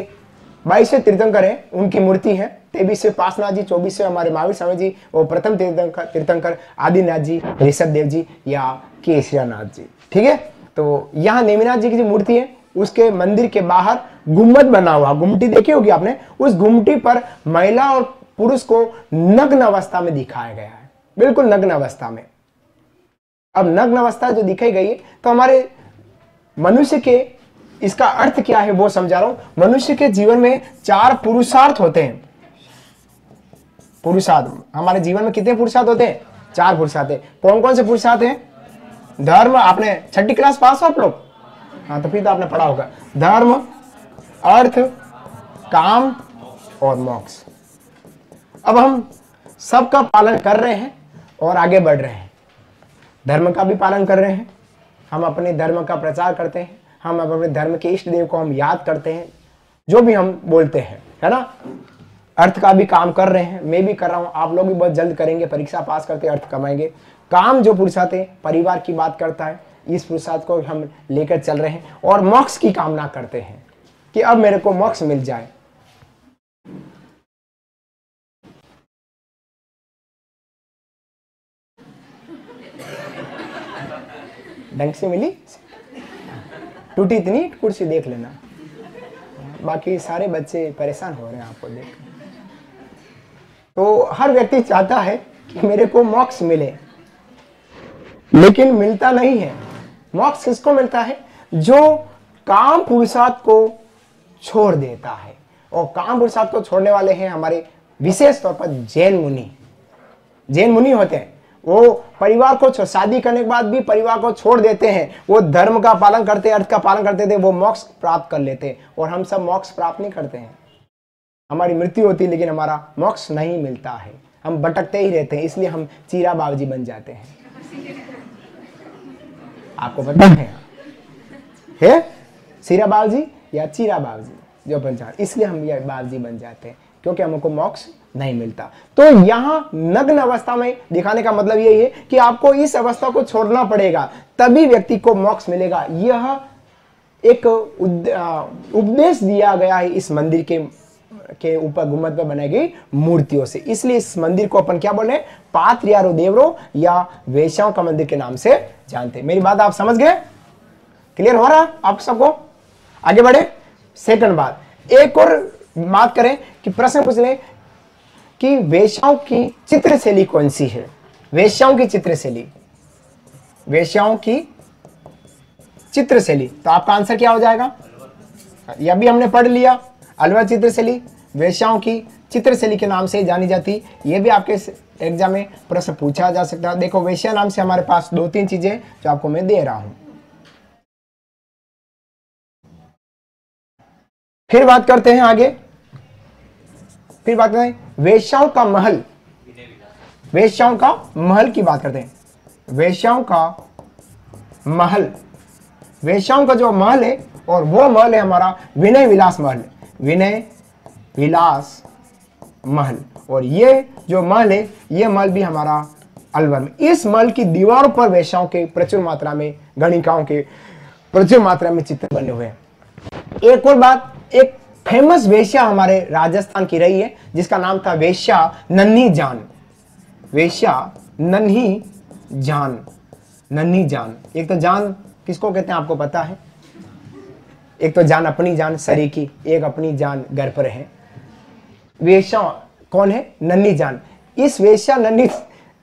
S1: बाईसवें तीर्थंकर है, उनकी मूर्ति है। तेईसवें पासनाथ जी चौबीसवें हमारे महावीर स्वामी जी और प्रथम तीर्थंकर तीर्थंकर आदिनाथ जी ऋषभ देव जी या केशरियानाथ जी ठीक है? तो यहाँ नेमिनाथ जी की जो मूर्ति है, उसके मंदिर के बाहर गुम्मद बना हुआ, गुमटी देखी होगी आपने? उस गुमटी पर महिला और पुरुष को नग्न अवस्था में दिखाया गया है। बिल्कुल नग्न अवस्था में। अब नग्न अवस्था जो दिखाई गई है तो हमारे मनुष्य के इसका अर्थ क्या है वो समझा रहा हूँ। मनुष्य के जीवन में चार पुरुषार्थ होते हैं। पुरुषार्थ। हमारे जीवन में कितने पुरुषार्थ होते हैं? चार पुरुषार्थ है। कौन कौन से पुरुषार्थ हैं? धर्म, आपने छठी क्लास पास हो आप लोग? हाँ तो फिर तो आपने पढ़ा होगा। धर्म, अर्थ, काम और मोक्ष। अब हम सबका पालन कर रहे हैं और आगे बढ़ रहे हैं। धर्म का भी पालन कर रहे हैं। हम अपने धर्म का प्रचार करते हैं। हम अपने धर्म के इष्ट देव को हम याद करते हैं। जो भी हम बोलते हैं, है ना? अर्थ का भी काम कर रहे हैं। मैं भी कर रहा हूँ। आप लोग भी बहुत जल्द करेंगे, परीक्षा पास करते अर्थ कमाएँगे। काम जो पुरुषार्थ है, परिवार की बात करता है, इस पुरुषार्थ को हम लेकर चल रहे हैं और मोक्ष की कामना करते हैं कि अब मेरे को मोक्ष मिल जाए। ढंग से मिली? टूटी इतनी, कुर्सी देख लेना। बाकी सारे बच्चे परेशान हो रहे हैं आपको देख। तो हर व्यक्ति चाहता है कि मेरे को मोक्ष मिले। लेकिन मिलता नहीं है। मोक्ष किसको मिलता है? जो काम पुरुषार्थ को छोड़ देता है। और काम पुरुषार्थ को छोड़ने वाले हैं हमारे विशेष तौर पर जैन मुनि। जैन मुनि होते हैं। वो परिवार को शादी करने के बाद भी परिवार को छोड़ देते हैं। वो धर्म का पालन करते, अर्थ का पालन करते थे, वो मोक्ष प्राप्त कर लेते। हैं और हम सब मोक्ष प्राप्त नहीं करते हैं। हमारी मृत्यु होती है, लेकिन हमारा मोक्ष नहीं मिलता है। हम भटकते ही रहते हैं, इसलिए हम चीरा बाबजी बन जाते हैं। आपको पता है? है? सीरा बाबजी या चीरा बाबजी जो बन जाते इसलिए हम ये बाबजी बन जाते हैं, क्योंकि हमको मोक्ष नहीं मिलता। तो यहाँ नग्न अवस्था में दिखाने का मतलब यही है कि आपको इस अवस्था को छोड़ना पड़ेगा, तभी व्यक्ति को मोक्ष मिलेगा। यह एक उपदेश दिया गया है इस मंदिर के के ऊपर गुम्मद पर बनाई गई मूर्तियों से। इसलिए इस मंदिर को अपन क्या बोले पात्रियारो देवरो या वेश्याओं का मंदिर के नाम से जानते मेरी बात आप समझ गए? क्लियर हो रहा आप सबको? आगे बढ़े। सेकंड बात, एक और बात करें कि प्रश्न पूछ ले कि वेश्याओं की चित्र शैली कौन सी है? वेश्याओं की चित्र शैली वेश्याओं की चित्र शैली तो आपका आंसर क्या हो जाएगा? यह भी हमने पढ़ लिया। अलवा चित्र शैली वेश्याओं की चित्रशैली के नाम से जानी जाती। ये भी आपके एग्ज़ाम में प्रश्न पूछा जा सकता। है देखो, वेश्या नाम से हमारे पास दो तीन चीज़ें जो आपको मैं दे रहा हूँ। फिर बात करते हैं आगे। फिर बात करते हैं वेश्याओं का महल। वेश्याओं का महल की बात करते हैं। वेश्याओं का महल। वेश्याओं का जो महल है और वो महल है हमारा विनय विलास महल। विनय विलास महल। और ये जो महल है, ये महल भी हमारा अलवर में। इस महल की दीवारों पर वेश्याओं के प्रचुर मात्रा में, गणिकाओं के प्रचुर मात्रा में चित्र बने हुए हैं। एक और बात, एक फ़ेमस वेश्या हमारे राजस्थान की रही है, जिसका नाम था वेश्या नन्ही जान। वेश्या नन्ही जान नन्ही जान। एक तो जान किसको कहते हैं आपको पता है? एक तो जान अपनी जान सरी की, एक अपनी जान घर पर है। वेश्या कौन है? नन्ही जान। इस वेश्या नन्ही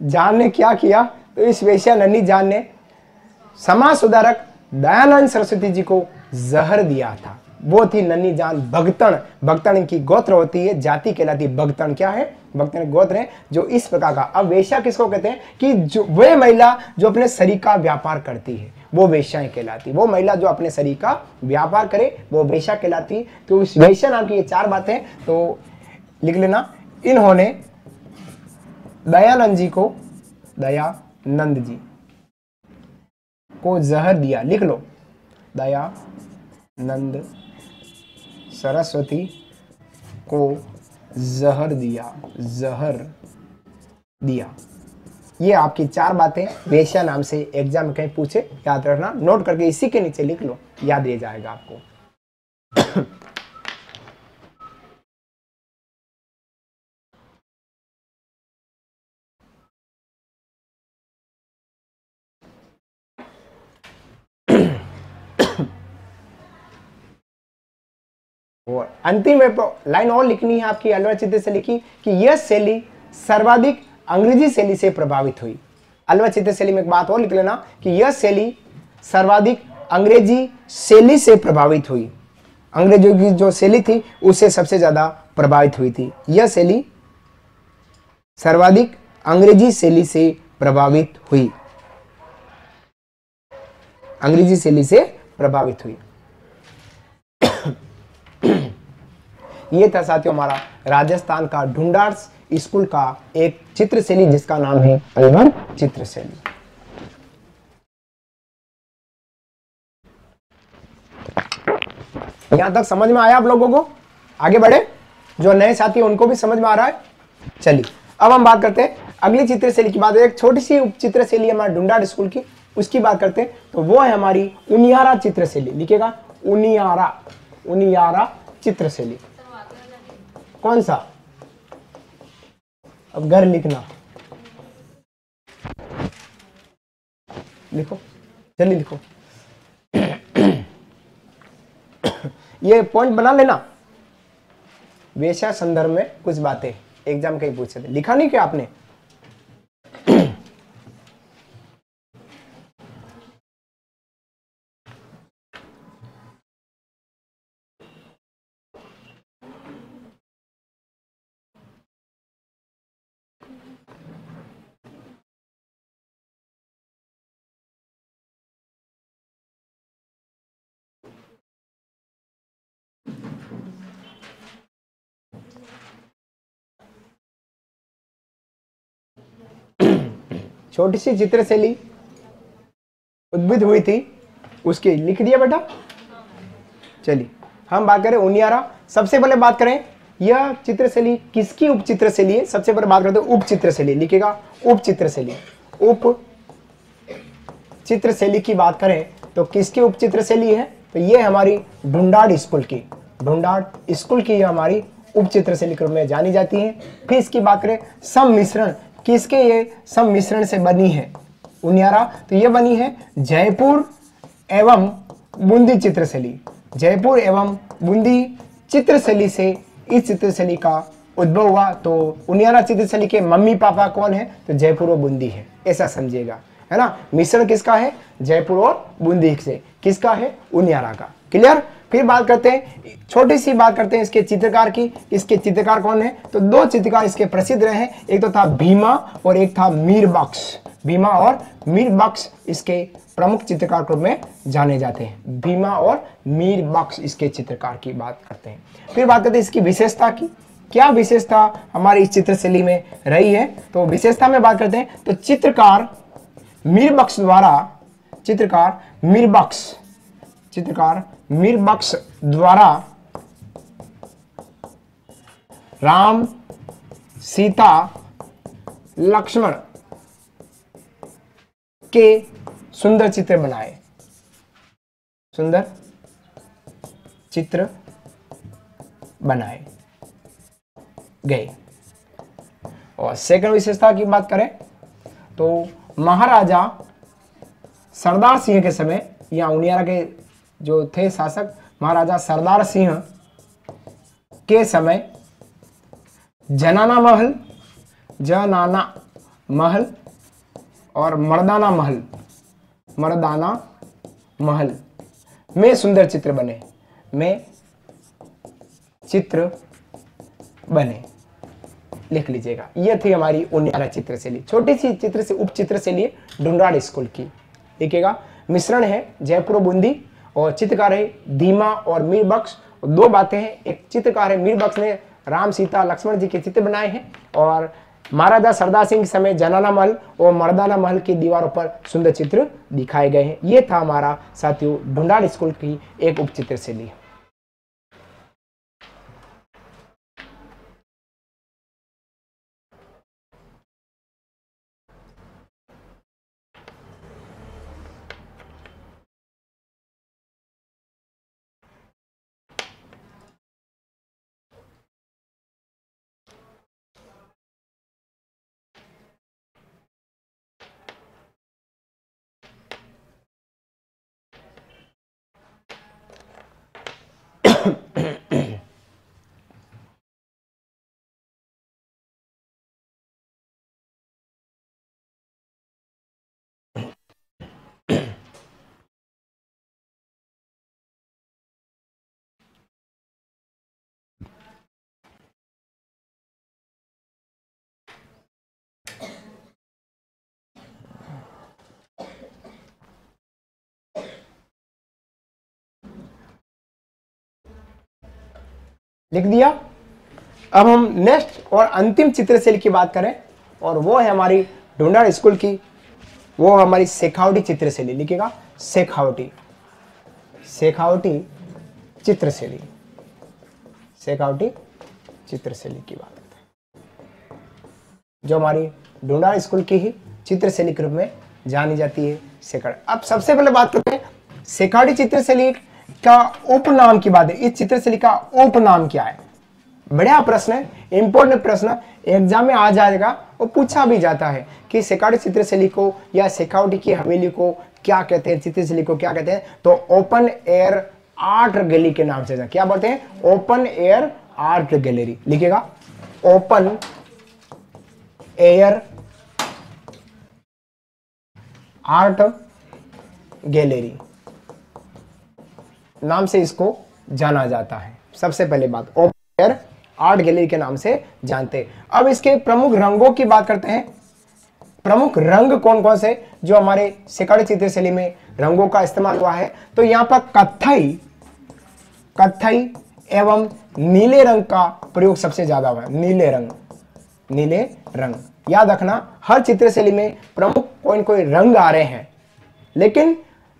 S1: जान ने क्या किया? तो इस वेश्या नन्ही जान ने समाज सुधारक दयानंद सरस्वती जी को जहर दिया था। वो थी नन्ही जान भगतन। भगतन की गोत्र होती है, जाति कहलाती भगतन क्या है? भगतन गोत्र है, जो इस प्रकार का। अब वेश्या किसको कहते हैं? कि जो, वे महिला जो अपने शरीर का व्यापार करती है, वो वेश्याएँ कहलाती वो महिला जो अपने शरीर का व्यापार करे, वो वेश्या कहलाती तो इस वेश्या नाम की ये चार बातें तो लिख लेना। इन्होंने दयानंद जी को, दयानंद जी को जहर दिया। लिख लो। दयानंद सरस्वती को जहर दिया जहर दिया। ये आपकी चार बातें। वेश्या नाम से एग्ज़ाम कहीं पूछे, याद रखना। नोट करके इसी के नीचे लिख लो। याद रह जाएगा आपको। और अंतिम लाइन और लिखनी है आपकी अलवर चित्र से लिखी कि यह शैली सर्वाधिक अंग्रेज़ी शैली से प्रभावित हुई। अलवर चित्र शैली में एक बात और लिख लेना कि यह शैली सर्वाधिक अंग्रेज़ी शैली से प्रभावित हुई। अंग्रेज़ों की जो शैली थी उससे सबसे ज़्यादा प्रभावित हुई थी। यह शैली सर्वाधिक अंग्रेज़ी शैली से प्रभावित हुई। अंग्रेज़ी शैली से प्रभावित हुई। ये था साथियों हमारा राजस्थान का ढूंढार्स स्कूल का एक चित्र शैली जिसका नाम है अलवर चित्र शैली यहाँ तक समझ में आया आप लोगों को? आगे बढ़े। जो नए साथी उनको भी समझ में आ रहा है। चलिए, अब हम बात करते हैं अगली चित्र शैली की बात। एक छोटी सी चित्र शैली हमारे ढूंढाड़ स्कूल की, उसकी बात करते हैं। तो वो है हमारी उनियारा चित्र शैली लिखेगा उनियारा उनियारा चित्र शैली कौन सा? अब घर लिखना। लिखो। जल्दी लिखो। ये पॉइंट बना लेना। वेशा संदर्भ में कुछ बातें। एग्ज़ाम कहीं पूछे थे। लिखा नहीं क्या आपने? छोटी सी चित्र शैली उद्भिद हुई थी उसकी। लिख दिया बेटा। चलिए, हम बात करें उनियारा। सबसे पहले बात करें, यह चित्र शैली किसकी उप चित्र शैली है सबसे पहले बात करते हैं उप चित्र शैली लिखेगा, उप चित्र शैली उप चित्र शैली की बात करें तो किसकी उप चित्र शैली है? तो ये हमारी ढूंढाड़ स्कूल की। ढूंढाड़ स्कूल की हमारी उप चित्र शैली के रूप में जानी जाती है। फिर इसकी बात करें, सम्मिश्रण। किसके ये सम्मिश्रण से बनी है? उनियारा तो ये बनी है जयपुर एवं बूंदी चित्रशैली। जयपुर एवं बूंदी चित्रशैली से इस चित्रशैली का उद्भव हुआ। तो उनियारा चित्रशैली के मम्मी पापा कौन है? तो जयपुर और बूंदी है। ऐसा समझिएगा, है ना? मिश्रण किसका है? जयपुर और बूंदी से। किसका है? उनियारा का। क्लियर? फिर बात करते हैं, छोटी सी बात करते हैं इसके चित्रकार की। इसके चित्रकार कौन है? तो दो चित्रकार इसके प्रसिद्ध रहे हैं। एक तो था भीमा और एक था मीर बख्श भीमा और मीर बख्श इसके प्रमुख चित्रकार के रूप में जाने जाते हैं। भीमा और मीर बख्श इसके चित्रकार की बात करते हैं। फिर बात करते हैं इसकी विशेषता की। क्या विशेषता हमारी इस चित्र शैली में रही है? तो विशेषता में बात करते हैं तो चित्रकार मीर बख्श द्वारा, चित्रकार मीर बख्श चित्रकार मीर द्वारा राम, सीता, लक्ष्मण के सुंदर चित्र बनाए। सुंदर चित्र बनाए गए। और सेकंड विशेषता की बात करें तो महाराजा सरदार सिंह के समय या उनियारा के जो थे शासक महाराजा सरदार सिंह के समय, जनाना महल जनाना महल और मर्दाना महल मर्दाना महल में सुंदर चित्र बने, में चित्र बने। लिख लीजिएगा। ये थी हमारी उन्यारा चित्र शैली छोटी सी चित्र से, उप चित्र शैली डुंडराड़ स्कूल की। लिखिएगा मिश्रण है जयपुर बूंदी और चित्रकार है धीमा और मीर बख्श। दो बातें हैं। एक चित्रकार है मीर ने राम सीता लक्ष्मण जी के चित्र बनाए हैं और महाराजा सरदार सिंह समय जनाना महल और मर्दाना महल की दीवारों पर सुंदर चित्र दिखाए गए हैं। ये था हमारा साथियों ढूंढाड़ स्कूल की एक उपचित्र शैली लिख दिया। अब हम नेक्स्ट और अंतिम चित्र चित्रशैली की बात करें, और वो है हमारी ढूंढाड़ स्कूल की। वो हमारी शेखावटी चित्रशैली लिखेगा शेखावटी। शेखावटी चित्रशैली शेखावटी चित्रशैली की बात करते हैं। जो हमारी ढूंढाड़ स्कूल की ही चित्रशैली के रूप में जानी जाती है, शेखर। अब सबसे पहले बात करते हैं, शेखावटी चित्रशैली का उपनाम की बात है। इस चित्रशैली का उपनाम क्या है? बढ़िया प्रश्न है इंपॉर्टेंट प्रश्न एग्ज़ाम में आ जाएगा और पूछा भी जाता है कि शेखावटी चित्रशैली को या शेखावटी की हवेली को क्या कहते हैं चित्रशैली को क्या कहते हैं। तो ओपन एयर आर्ट गैलरी के नाम से क्या बोलते हैं? ओपन एयर आर्ट गैलरी लिखेगा ओपन एयर आर्ट गैलरी नाम से इसको जाना जाता है। सबसे पहले बात ओपेयर आर्ट गैलरी के नाम से जानते अब इसके प्रमुख रंगों की बात करते हैं। प्रमुख रंग कौन कौन से? जो हमारे शिकारी चित्रशैली में रंगों का इस्तेमाल हुआ है। तो यहाँ पर कत्थई कत्थई एवं नीले रंग का प्रयोग सबसे ज़्यादा हुआ है। नीले रंग नीले रंग। याद रखना, हर चित्रशैली में प्रमुख कोई कोई रंग आ रहे हैं। लेकिन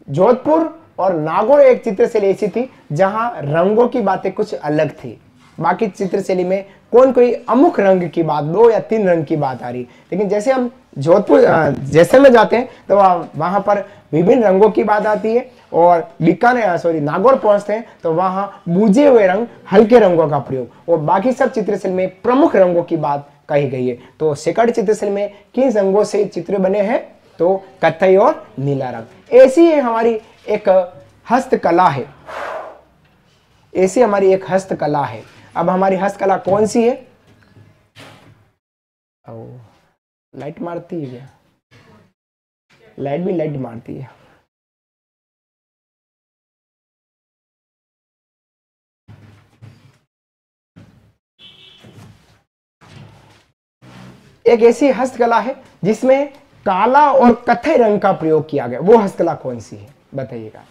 S1: जोधपुर और नागौर एक चित्रशैली ऐसी थी जहाँ रंगों की बातें कुछ अलग थी। बाकी चित्रशैली में कौन कोई अमुख रंग की बात, दो या तीन रंग की बात आ रही। लेकिन जैसे हम जोधपुर जैसलमेर जाते हैं तो वहाँ पर विभिन्न रंगों की बात आती है और बीकानेर सॉरी नागौर पहुँचते हैं तो वहाँ बूझे हुए रंग हल्के रंगों का प्रयोग। और बाकी सब चित्रशैली में प्रमुख रंगों की बात कही गई है। तो सेकंड चित्रशैली में किन रंगों से चित्र बने हैं? तो कथई और नीला रंग। ऐसी है हमारी एक हस्तकला है। ऐसी हमारी एक हस्तकला है। अब हमारी हस्तकला कौन सी है? ओ, लाइट मारती है क्या? लाइट भी लाइट मारती है। एक ऐसी हस्तकला है जिसमें काला और कथे रंग का प्रयोग किया गया। वो हस्तकला कौन सी है? बताइएगा।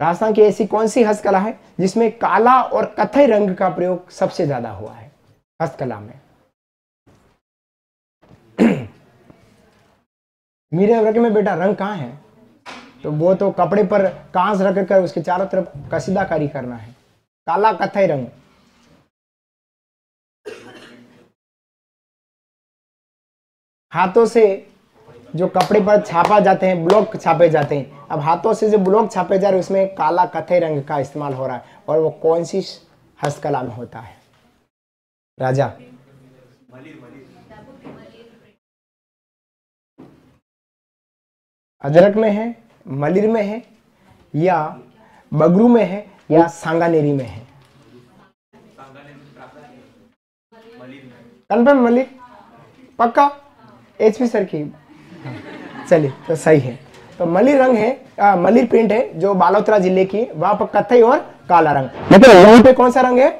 S1: राजस्थान की ऐसी कौन सी हस्तकला है जिसमें काला और कथई रंग का प्रयोग सबसे ज़्यादा हुआ है? हस्तकला में। मेरे वर्ग में बेटा रंग कहाँ है? तो वो तो कपड़े पर कांस रख कर उसके चारों तरफ़ कसीदाकारी करना है। काला कथई रंग। हाथों से जो कपड़े पर छापा जाते हैं ब्लॉक छापे जाते हैं। अब हाथों से जो ब्लॉक छापे जा रहे हैं उसमें काला कथे रंग का इस्तेमाल हो रहा है और वो कौन सी हस्तकला में होता है? राजा। अजरक में है मलिर में है या बगरू में है या सांगानेरी में है। कन्फर्म मलिर? पक्का? एचपी सर की चलिए तो सही है। तो मलिर रंग है आ, मलिर प्रिंट है जो बालोतरा ज़िले की वहाँ पर कथई और काला रंग। लेकिन वहाँ पे कौन सा रंग है?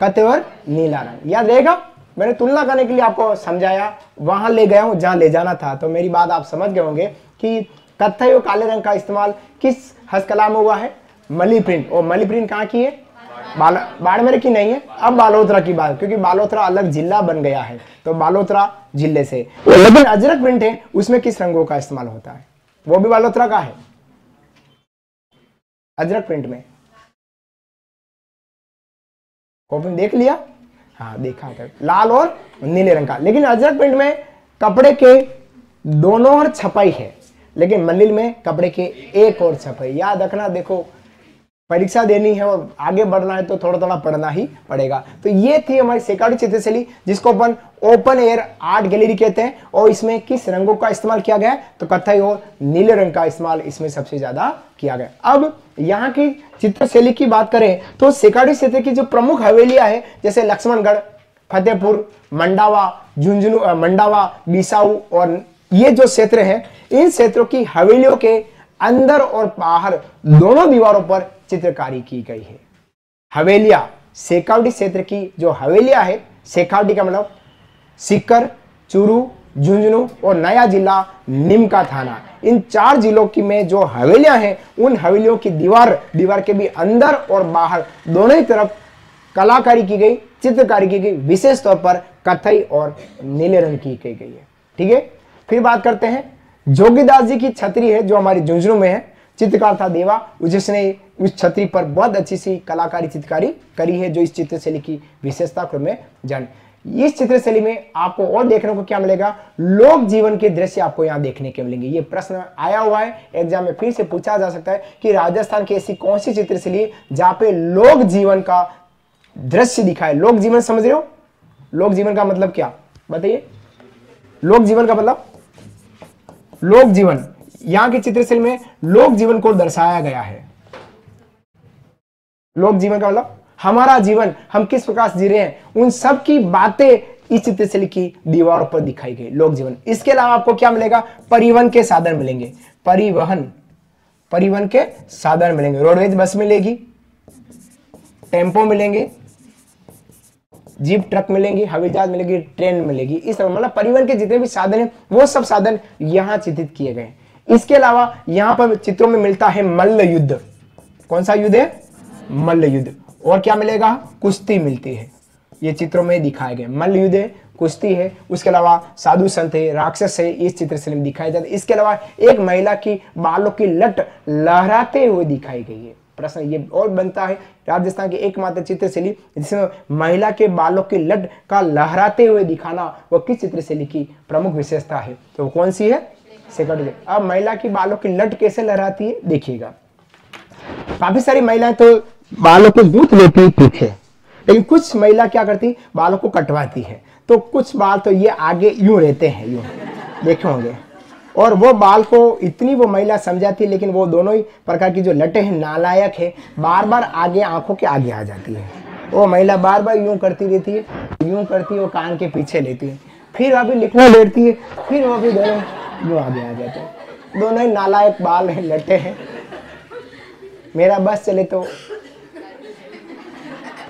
S1: कथई और नीला रंग। याद रहेगा मैंने तुलना करने के लिए आपको समझाया वहाँ ले गया हूँ जहाँ ले जाना था। तो मेरी बात आप समझ गए होंगे कि कथई और काले रंग का इस्तेमाल किस हस्तकला में हुआ है? मली प्रिंट और मली प्रिंट कहाँ की है? बाड़मेर की नहीं है, अब बालोतरा की बात, क्योंकि बालोतरा अलग जिला बन गया है तो बालोतरा ज़िले से। लेकिन अजरक प्रिंट है, उसमें किस रंगों का इस्तेमाल होता है? वो भी बालोतरा का है। अजरक प्रिंट में। कॉपी देख लिया? हाँ देखा था। लाल और नीले रंग का। लेकिन अजरक प्रिंट में कपड़े के दोनों और छपाई है, लेकिन मल्लिल में कपड़े के एक और छपाई। याद रखना, देखो परीक्षा देनी है और आगे बढ़ना है तो थोड़ा थोड़ा पढ़ना ही पड़ेगा। तो ये थी हमारी सेकाडी चित्रशैली, जिसको अपन ओपन एयर आर्ट गैलरी कहते हैं और इसमें किस रंगों का इस्तेमाल किया गया तो कथई और नीले रंग का इस्तेमाल इसमें सबसे ज़्यादा किया गया अब यहाँ की चित्रशैली की बात करें तो सेकाडी क्षेत्र की जो प्रमुख हवेलियाँ है, जैसे लक्ष्मणगढ़, फतेहपुर, मंडावा, झुंझुनू मंडावा, बिसाऊ और ये जो क्षेत्र है, इन क्षेत्रों की हवेलियों के अंदर और बाहर दोनों दीवारों पर चित्रकारी की गई है। हवेलिया सेकावटी क्षेत्र की जो हवेलिया है सेकावटी का मतलब सिक्कर, चूरू, झुंझुनू और नया जिला निमका थाना। इन चार जिलों की में जो हवेलियाँ हैं, उन हवेलियों की दीवार दीवार के भी अंदर और बाहर दोनों ही तरफ़ कलाकारी की गई, चित्रकारी की गई, विशेष तौर पर कथई और नीले रंग की गई है। ठीक है? फिर बात करते हैं। जोगीदास जी की छतरी है, जो हमारी झुंझुनू में है। चित्रकार था देवा जिसने उस छतरी पर बहुत अच्छी सी कलाकारी चित्रकारी करी है, जो इस चित्रशैली की विशेषता क्रम में जान। इस चित्रशैली में आपको और देखने को क्या मिलेगा? लोक जीवन के दृश्य आपको यहाँ देखने के मिलेंगे। ये प्रश्न आया हुआ है एग्ज़ाम में फिर से पूछा जा सकता है कि राजस्थान की ऐसी कौन सी चित्रशैली जहाँ पे लोक जीवन का दृश्य दिखाए लोक जीवन समझ रहे हो? लोक जीवन का मतलब क्या? बताइए। लोक जीवन का मतलब? लोक जीवन। यहाँ की चित्रशैली में लोक जीवन को दर्शाया गया है। लोक जीवन का मतलब? हमारा जीवन, हम किस प्रकार से जी रहे हैं? उन सब की बातें इस चित्र से लिखी दीवारों पर दिखाई गई, लोक जीवन। इसके अलावा आपको क्या मिलेगा? परिवहन के साधन मिलेंगे। परिवहन परिवहन के साधन मिलेंगे। रोडवेज़ बस मिलेगी, टेंपो मिलेंगे, जीप, ट्रक मिलेंगी, हवाई जहाज़ मिलेगी, ट्रेन मिलेगी। इस मतलब परिवहन के जितने भी साधन है, वो सब साधन यहाँ चित्रित किए गए इसके अलावा यहाँ पर चित्रों में मिलता है मल्ल युद्ध। कौन सा युद्ध है? मल्ल युद्ध और क्या मिलेगा? कुश्ती मिलती है। ये चित्रों में दिखाए गए। मल्ल युद्ध है, कुश्ती है। उसके अलावा साधु संत है, राक्षस है, इस चित्र से दिखाई जाते इसके अलावा एक महिला की बालों की लट लहराते हुए दिखाई गई है। प्रश्न ये और बनता है, राजस्थान की एकमात्र चित्रशैली जिसमें महिला के बालों की लट का लहराते हुए दिखाना, वो किस चित्रशैली की प्रमुख विशेषता है। तो कौन सी है? सेकंड अब महिला की बालों की लट कैसे लहराती है? देखिएगा। काफ़ी सारी महिलाएँ तो बालों को गूंथ लेती पीछे लेकिन कुछ महिला क्या करती, बालों को कटवाती है। तो कुछ बाल तो ये आगे यूँ रहते हैं, यूँ। देखे होंगे। और वो बाल को इतनी वो महिला समझाती है लेकिन वो दोनों ही प्रकार की जो लटे हैं, नालायक है बार बार आगे आँखों के आगे आ जाती है। वो महिला बार बार यूँ करती रहती है, यूँ करती है, वो कान के पीछे लेती है। फिर अभी लिखना बैठती है, फिर वो भी दोनों यूँ आगे आ जाते हैं। दोनों ही नालायक बाल हैं, लटे हैं। मेरा बस चले तो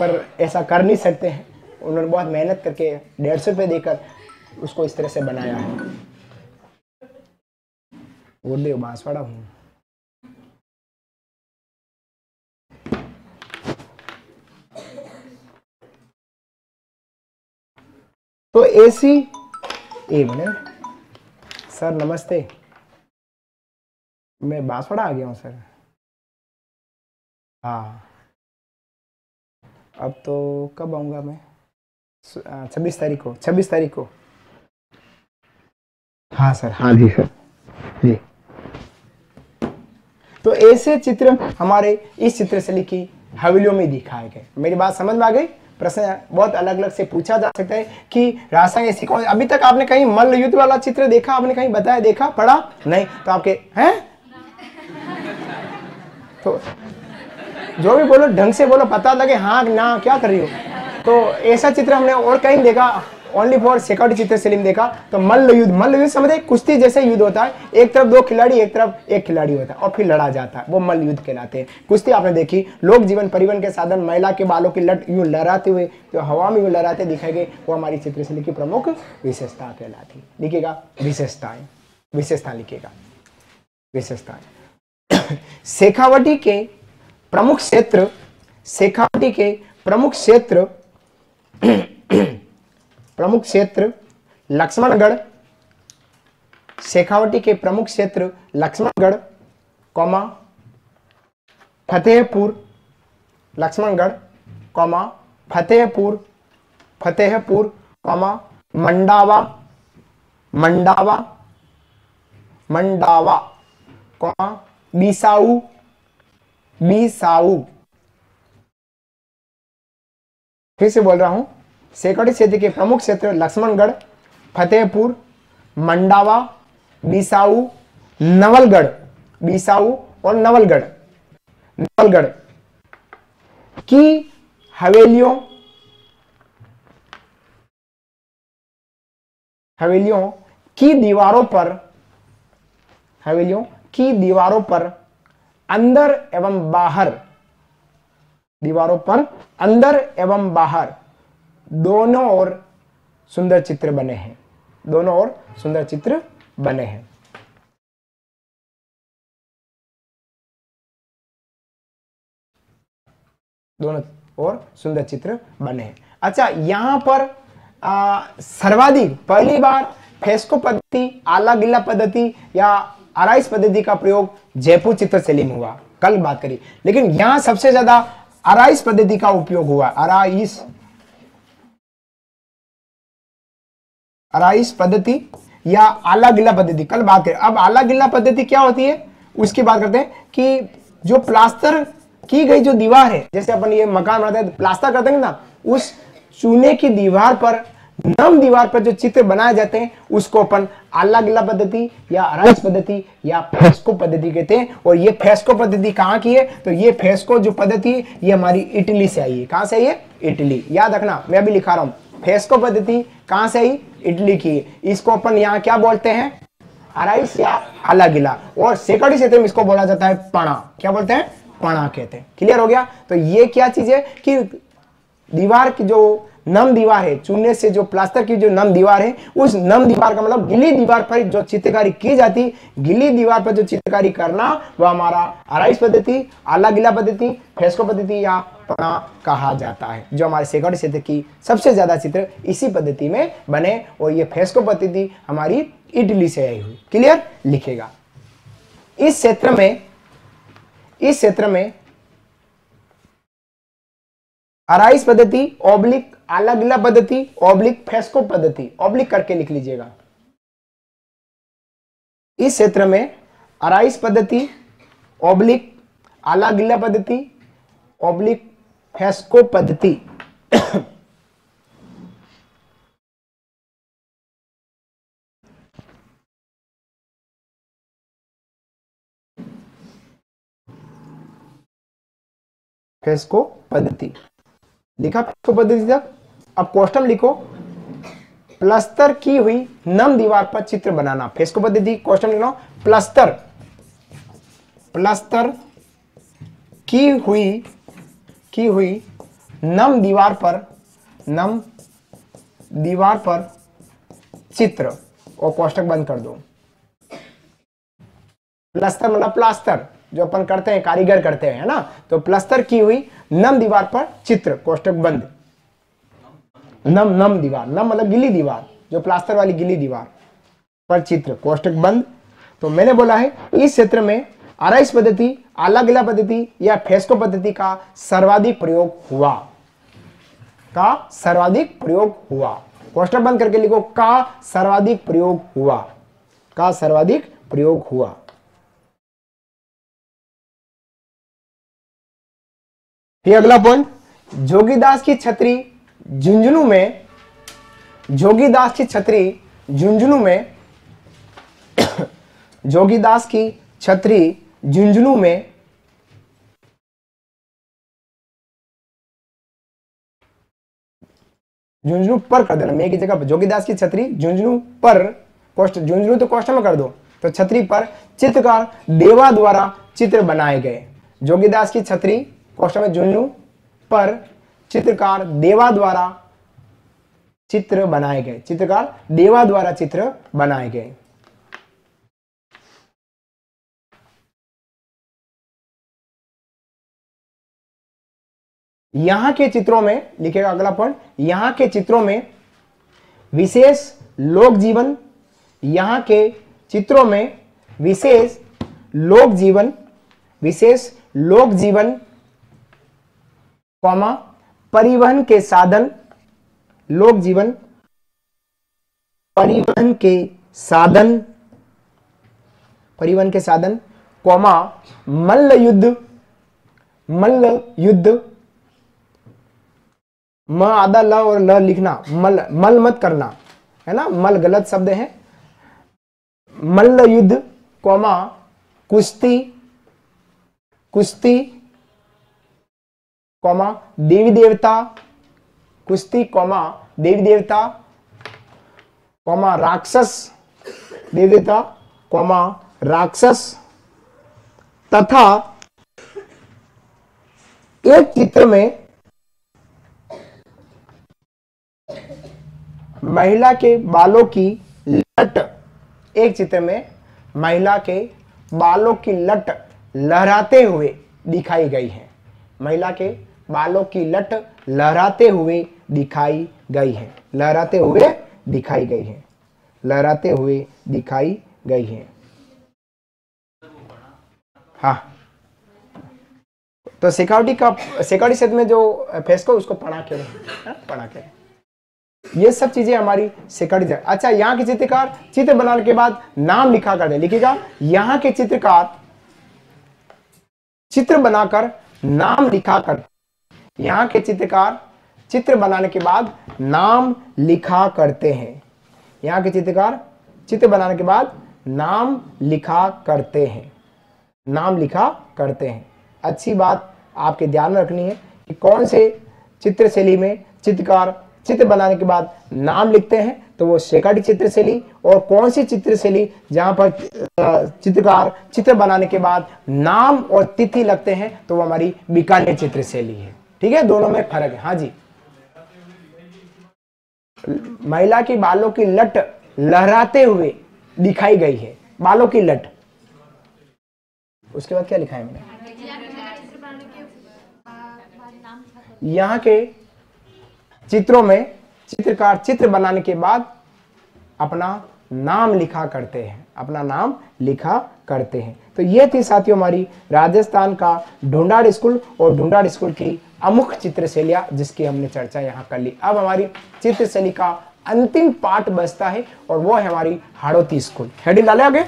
S1: पर ऐसा कर नहीं सकते हैं। उन्होंने बहुत मेहनत करके डेढ़ सौ रुपये देकर उसको इस तरह से बनाया है। वो बांसवाड़ा हूँ। तो एसी एक मिनट सर, नमस्ते। मैं बांसवाड़ा आ गया हूँ, सर। हाँ। अब तो कब आऊँगा मैं? छब्बीस तारीख को छब्बीस तारीख को। हाँ सर। हाँ जी सर। जी। तो ऐसे चित्र हमारे इस चित्रशैली की हवेलियों में दिखाए गए। मेरी बात समझ में आ गई? प्रश्न बहुत अलग अलग से पूछा जा सकता है कि रासायनिक ऐसी कौन अभी तक आपने कहीं मल्ल युद्ध वाला चित्र देखा? आपने कहीं बताया देखा पढ़ा? नहीं। तो आपके हैं? तो जो भी बोलो, ढंग से बोलो, पता लगे हाँ ना, क्या कर रही हो? तो ऐसा चित्र हमने और कहीं देखा ओनली फॉर सिक्योरिटी चित्र सेलिम देखा तो मल्ल युद्ध मल्ल युद्ध समझे, कुश्ती जैसे युद्ध होता है, एक तरफ़ दो खिलाड़ी, एक तरफ़ एक खिलाड़ी होता है, और फिर लड़ा जाता है, वो मल्ल युद्ध कहलाते हैं। कुश्ती आपने देखी, लोक जीवन परिवहन के साधन, महिला के बालों की लट यूँ लहराते हुए, जो हवा में यूँ लहराते दिखाए गए, वो हमारी चित्रशैली की प्रमुख विशेषता कहलाती लिखेगा विशेषताएँ, विशेषता लिखेगा विशेषताएँ। शेखावटी के प्रमुख क्षेत्र शेखावटी के प्रमुख क्षेत्र प्रमुख क्षेत्र, लक्ष्मणगढ़ शेखावटी के प्रमुख क्षेत्र, Lakshmangarh, comma, Fatehpur, Lakshmangarh, comma, Fatehpur Fatehpur, comma, Mandawa Mandawa Mandawa, comma, Bisau Bisau फिर से बोल रहा हूँ शेखड़ी क्षेत्र के प्रमुख क्षेत्र लक्ष्मणगढ़, फतेहपुर, मंडावा, बिसाऊ, नवलगढ़, बिसाऊ और नवलगढ़। नवलगढ़ की हवेलियों हवेलियों की दीवारों पर, हवेलियों की दीवारों पर अंदर एवं बाहर। दीवारों पर अंदर एवं बाहर दोनों ओर सुंदर चित्र बने हैं। दोनों ओर सुंदर चित्र बने हैं। दोनों ओर सुंदर चित्र बने हैं। अच्छा यहाँ पर सर्वाधिक, पहली बार फेस्को पद्धति, आला गिला पद्धति या आराइस पद्धति का प्रयोग जयपुर चित्र शैली में हुआ। कल बात करी। लेकिन यहाँ सबसे ज़्यादा अराइस पद्धति का उपयोग हुआ। अराइस अराइस पद्धति या आला गिला पद्धति। कल बात करें। अब आला गिला पद्धति क्या होती है? उसकी बात करते हैं कि जो प्लास्टर की गई जो दीवार है, जैसे अपन ये मकान बनाते हैं प्लास्टर करते हैं ना, उस चूने की दीवार पर नम दीवार पर जो चित्र बनाए जाते हैं, उसको अपन आला गिला पद्धति या अराइस पद्धति या फेस्को पद्धति कहते हैं। और ये फेस्को पद्धति कहाँ की है? तो ये फेस्को जो पद्धति, ये हमारी इटली से आई है। कहाँ से आई है? इटली। याद रखना, मैं अभी लिखा रहा हूँ। फेस्को पद्धति कहाँ से आई? इटली की है। इसको अपन यहाँ क्या बोलते हैं? अराइस या आला गिला और सेकड़ी क्षेत्र में इसको बोला जाता है पणा। क्या बोलते हैं? पणा कहते हैं। क्लियर हो गया? तो ये क्या चीज़ है कि दीवार की जो नम दीवार है, चूने से जो प्लास्टर की जो नम दीवार है, उस नम दीवार का मतलब गिली दीवार पर जो चित्रकारी की जाती, गिली दीवार पर जो चित्रकारी करना, वह हमारा अराइस पद्धति आला गिला पद्धति, फेस्को पद्धति या पणा कहा जाता है, जो हमारे शेखर क्षेत्र की सबसे ज़्यादा चित्र इसी पद्धति में बने और ये फेस्को पद्धति हमारी इटली से आई हुई। क्लियर? लिखेगा। इस क्षेत्र में, इस क्षेत्र में अराइस पद्धति ओब्लिक आला पद्धति ओब्लिक फेस्को पद्धति ओब्लिक करके लिख लीजिएगा। इस क्षेत्र में अराइस पद्धति ओब्लिक आला पद्धति ओब्लिक फेस्को पद्धति। फेस्को पद्धति। लिखा फेस्को पद्धति तक अब क्वेश्चन लिखो। प्लस्तर की हुई नम दीवार पर चित्र बनाना। फेस्को पद्धति क्वेश्चन लिखो। प्लस्तर। प्लस्तर की हुई की हुई नम दीवार पर, नम दीवार पर चित्र। और कोष्टक बंद कर दो। प्लस्तर मतलब प्लास्टर जो अपन करते हैं, कारीगर करते हैं, है ना? तो प्लस्तर की हुई नम दीवार पर चित्र कोष्टक बंद। नम नम दीवार, नम मतलब गिली दीवार, जो प्लास्टर वाली गिली दीवार पर चित्र कोष्टक बंद। तो मैंने बोला है, इस क्षेत्र में आरआईस पद्धति आला गिला पद्धति या फेस्को पद्धति का सर्वाधिक प्रयोग हुआ। का सर्वाधिक प्रयोग हुआ। क्वेश्चन बंद करके लिखो, का सर्वाधिक प्रयोग हुआ। का सर्वाधिक प्रयोग हुआ। फिर अगला पॉइंट जोगीदास की छतरी झुंझुनू में, जोगीदास की छतरी झुंझुनू में, जोगीदास की छतरी झुंझुनू में, झुंझुनू पर कर देना, मैं की जगह जोगीदास की छतरी झुंझुनू पर झुंझुनू तो कोष्ट में कर दो तो छतरी पर चित्रकार देवा द्वारा चित्र बनाए गए, जोगीदास की छतरी कोष्ट में झुंझुनू पर चित्रकार देवा द्वारा चित्र बनाए गए। चित्रकार देवा द्वारा चित्र बनाए गए। यहाँ के चित्रों में, लिखेगा अगला पॉइंट, यहाँ के चित्रों में विशेष लोक जीवन, यहाँ के चित्रों में विशेष लोक जीवन, विशेष लोक जीवन कौमा, परिवहन के साधन, लोक जीवन, परिवहन के साधन, परिवहन के साधन, कौमा, मल्ल युद्ध मल्ल युद्ध, म आधा ल और ल लिखना, मल मल मत करना, है ना? मल गलत शब्द है। मल्ल युद्ध, कौमा, कुश्ती कुश्ती कौमा देवी देवता कुश्ती कौमा देवी देवता, कौमा राक्षस देवी देवता, कौमा राक्षस, तथा एक चित्र में महिला के बालों की लट, एक चित्र में महिला के बालों की लट लहराते हुए दिखाई गई है। महिला के बालों की लट लहराते हुए दिखाई गई है। लहराते हुए दिखाई गई है। लहराते हुए दिखाई गई है। हाँ। तो सिक्योरिटी का सिक्योरिटी सेट में जो फेस को उसको पढ़ा के हाँ, पढ़ा के ये सब चीज़ें हमारी सिक्योरिटी अच्छा यहाँ के चित्रकार चित्र बनाने के बाद नाम लिखा कर लिखेगा यहाँ के चित्रकार चित्र बनाकर नाम लिखा कर यहाँ के चित्रकार चित्र बनाने के बाद नाम लिखा करते हैं। यहाँ के चित्रकार चित्र बनाने के बाद नाम लिखा करते हैं। नाम लिखा करते हैं। अच्छी बात आपके ध्यान में रखनी है कि कौन से चित्र शैली में चित्रकार चित्र बनाने के बाद नाम लिखते हैं तो वो शेकाटी चित्र शैली और कौन सी चित्र शैली जहाँ पर चित्रकार चित्र बनाने के बाद नाम और तिथि लगते हैं तो वो हमारी बीकानेर चित्र शैली है। ठीक है? दोनों में फ़र्क है। हाँ जी। महिला की बालों की लट लहराते हुए दिखाई गई है। बालों की लट। उसके बाद क्या लिखा है मैंने? यहाँ के चित्रों में चित्रकार चित्र बनाने के बाद अपना नाम लिखा करते हैं। अपना नाम लिखा करते हैं। तो ये थी साथियों हमारी राजस्थान का ढूंढाड़ स्कूल और ढूंढाड़ स्कूल की अमुख चित्र शैलियाँ जिसकी हमने चर्चा यहाँ कर ली। अब हमारी चित्र शैली का अंतिम पार्ट बचता है और वो है हमारी हाड़ोती स्कूल। हेडिंग डाले आगे।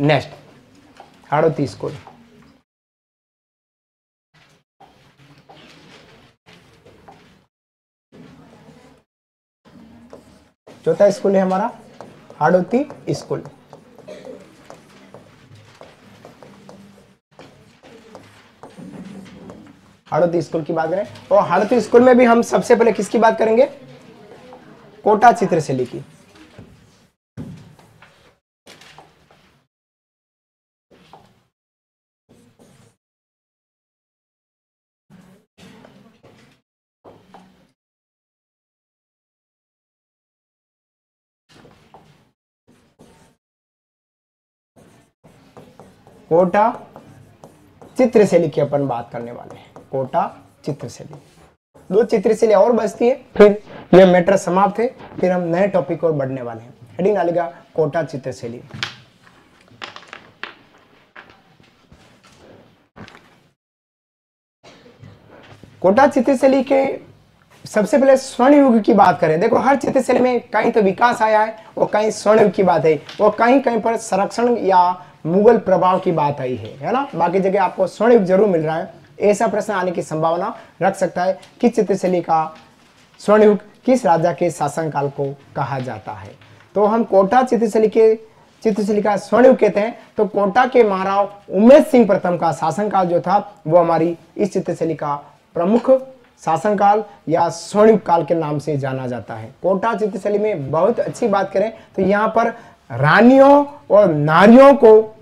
S1: Next Hadoti school. चौथा स्कूल है हमारा हाड़ोती स्कूल। हाड़ोती स्कूल की बात करें और हाड़ोती स्कूल में भी हम सबसे पहले किसकी बात करेंगे? कोटा चित्र से लिखी कोटा चित्र शैली की अपन बात करने वाले हैं। कोटा चित्रशैली। दो चित्रशैली और बचती है, फिर यह मैटर समाप्त है, फिर हम नए टॉपिक और बढ़ने वाले हैं। हेडिंग डालेगा कोटा चित्रशैली। कोटा चित्रशैली के सबसे पहले स्वर्ण युग की बात करें। देखो, हर चित्रशैली में कहीं तो विकास आया है और कहीं स्वर्ण युग की बात है और कहीं कहीं पर संरक्षण या मुगल प्रभाव की बात आई है है ना? बाकी जगह आपको स्वर्ण युग ज़रूर मिल रहा है। ऐसा प्रश्न आने की संभावना रख सकता है। किस चित्रशैली का स्वर्णयुग, किस राजा के शासनकाल को कहा जाता है? तो हम कोटा चित्रशैली के, चित्रशैली का स्वर्णयुग कहते हैं। तो कोटा के महाराव उमेश सिंह प्रथम का शासनकाल जो था, वो हमारी इस चित्रशैली का प्रमुख शासनकाल या स्वर्णयुग काल के नाम से जाना जाता है। कोटा चित्रशैली में बहुत अच्छी बात करें तो यहाँ पर रानियों और नारियों को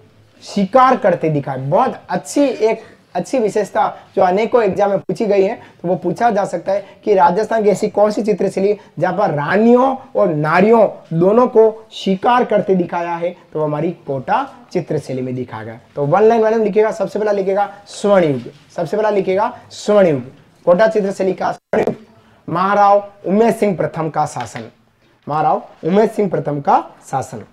S1: शिकार करते दिखाए बहुत अच्छी एक अच्छी विशेषता जो अनेकों एग्ज़ाम में पूछी गई है तो वो पूछा जा सकता है कि राजस्थान की ऐसी कौन सी चित्रशैली जहाँ पर रानियों और नारियों दोनों को शिकार करते दिखाया है तो वो हमारी कोटा चित्रशैली में दिखाया गया। तो वन लाइन वाले लिखेगा, सबसे पहला लिखेगा, स्वर्णयुग। सबसे पहला लिखेगा, स्वर्णयुग। कोटा चित्रशैली का स्वर्णयुग। महाराव उमेश सिंह प्रथम का शासन। महाराव उमेश सिंह प्रथम का शासन।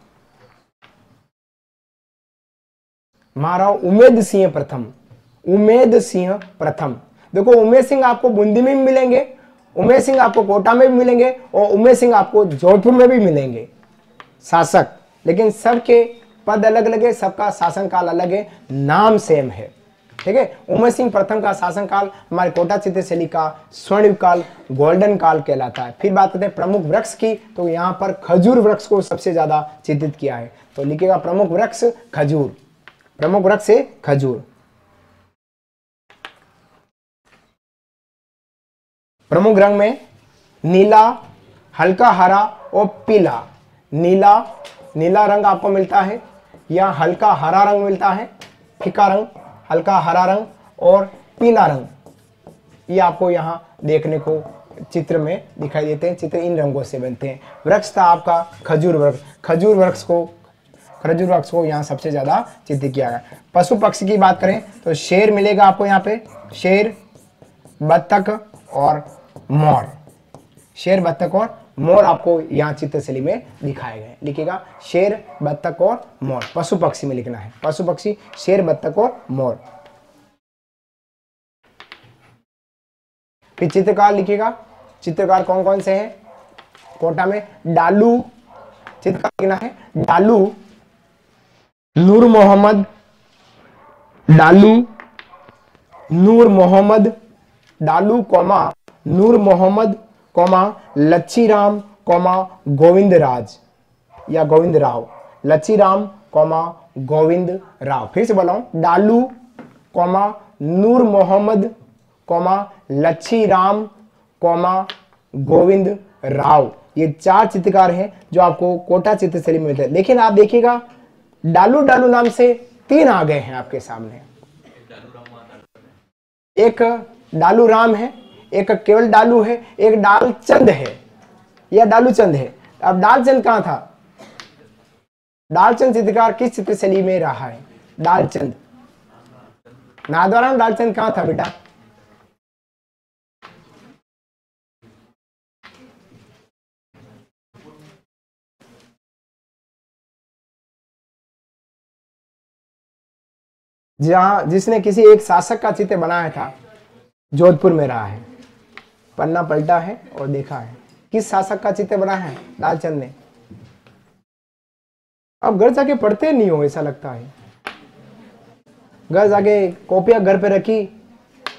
S1: महाराव उमेद सिंह प्रथम। उमेद सिंह प्रथम। देखो उमेश सिंह आपको बूंदी में भी मिलेंगे उमेश सिंह आपको कोटा में भी मिलेंगे और उमेश सिंह आपको जोधपुर में भी मिलेंगे। शासक, लेकिन सबके पद अलग अलग है, सबका शासन काल अलग है, नाम सेम है। ठीक है? उमेश सिंह प्रथम का शासन काल हमारे कोटा चित्र चित्रशैली का स्वर्ण काल, गोल्डन काल कहलाता है। फिर बात करते हैं प्रमुख वृक्ष की तो यहाँ पर खजूर वृक्ष को सबसे ज़्यादा चित्रित किया है। तो लिखेगा प्रमुख वृक्ष खजूर। प्रमुख वृक्ष है खजूर। प्रमुख रंग में नीला, हल्का हरा और पीला। नीला नीला रंग आपको मिलता है। या हल्का हरा रंग मिलता है, फीका रंग, हल्का हरा रंग और पीला रंग। ये आपको यहाँ देखने को चित्र में दिखाई देते हैं। चित्र इन रंगों से बनते हैं। वृक्ष था आपका खजूर वृक्ष। खजूर वृक्ष को, खजूर वृक्ष को यहाँ सबसे ज़्यादा चित्र किया गया। पशु पक्षी की बात करें तो शेर मिलेगा आपको यहाँ पे। शेर, बत्तख और मोर। शेर, बत्तख और मोर आपको यहाँ चित्रशैली में दिखाए गए। लिखेगा, शेर, बत्तख और मोर। पशु पक्षी में लिखना है। पशु पक्षी, शेर, बत्तख और मोर। फिर चित्रकार लिखेगा, चित्रकार कौन कौन से हैं? कोटा में डालू। चित्रकार लिखना है, डालू। Noor Mohammad, Dalu. Noor Mohammad, Dalu, comma. Noor Mohammad, comma Lachhi Ram comma Govind Raj या गोविंद राव लच्छी राम कौमा गोविंद राव फिर से बोला Dalu, comma, Noor Mohammad, comma Lachhi Ram comma Govind Rao ये चार चित्रकार हैं जो आपको कोटा चित्रशैली में मिलते हैं। लेकिन आप देखिएगा, डालू डालू नाम से तीन आ गए हैं आपके सामने। एक डालू राम है एक केवल डालू है, एक डाल चंद है। या डालू चंद है। अब डालचंद कहाँ था? डालचंद चित्रकार किस चित्रशैली में रहा है? डालचंद नादवाराम डालचंद कहाँ था बेटा? जहाँ जिसने किसी एक शासक का चित्र बनाया था, जोधपुर में रहा है। पन्ना पलटा है और देखा है। किस शासक का चित्र बना है? लालचंद ने। अब घर जाके पढ़ते नहीं हो, ऐसा लगता है। घर जाके कॉपियाँ घर पे रखी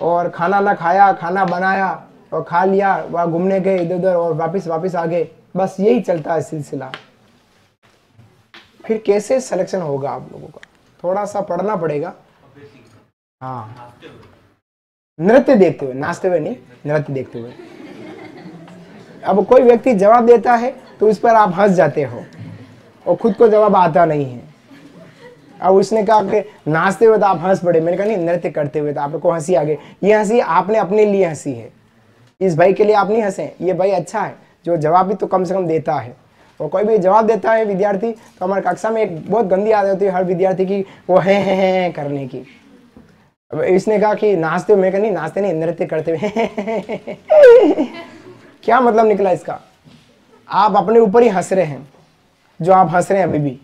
S1: और खाना ना खाया, खाना बनाया और खा लिया, वहाँ घूमने गए इधर उधर और वापस वापस आ गए। बस यही चलता है सिलसिला। फिर कैसे सिलेक्शन होगा आप लोगों का? थोड़ा सा पढ़ना पड़ेगा। हाँ। नृत्य देखते हुए नाचते हुए नहीं नृत्य देखते हुए। अब कोई व्यक्ति जवाब देता है तो उस पर आप हंस जाते हो और खुद को जवाब आता नहीं है। अब उसने कहा कि नाचते हुए तो आप हंस पड़े मैंने कहा नहीं नृत्य करते हुए तो आपको हँसी आ गई। ये हँसी आपने अपने लिए हँसी है। इस भाई के लिए आप नहीं हंसे ये भाई अच्छा है जो जवाब भी तो कम से कम देता है। और कोई भी जवाब देता है विद्यार्थी तो हमारे कक्षा में एक बहुत गंदी आदत होती है हर विद्यार्थी की वो है, है, है, है करने की। अब इसने कहा कि नाचते हुए, मैं कहा, नहीं, नाचते नहीं, नृत्य करते हुए। क्या मतलब निकला इसका? आप अपने ऊपर ही हंस रहे हैं, जो आप हंस रहे हैं अभी भी।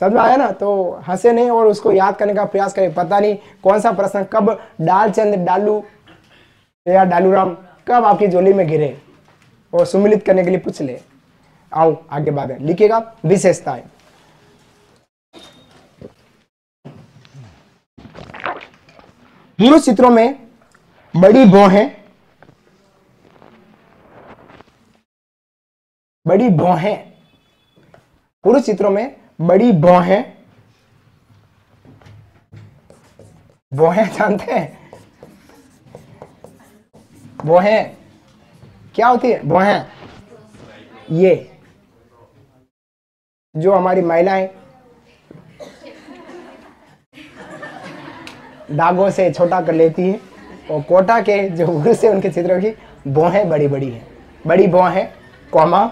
S1: समझ में आया ना? तो हंसे नहीं और उसको याद करने का प्रयास करें। पता नहीं कौन सा प्रश्न, कब डालचंद डालू या डालू राम कब आपकी जोली में गिरे? और सुमिलित करने के लिए पूछ ले। आओ, आगे बात है। लिखिएगा, विशेषताएँ। पुरुष चित्रों में बड़ी भौ है। बड़ी भौहें पुरुष चित्रों में बड़ी भौहें भौहें जानते हैं? भौहें क्या होती है? भौहें ये, जो हमारी महिलाएँ दागों से छोटा कर लेती है और कोटा के जो पुरुष है, उनके चित्रों की भौहें बड़ी बड़ी हैं। बड़ी भौहें कौमा,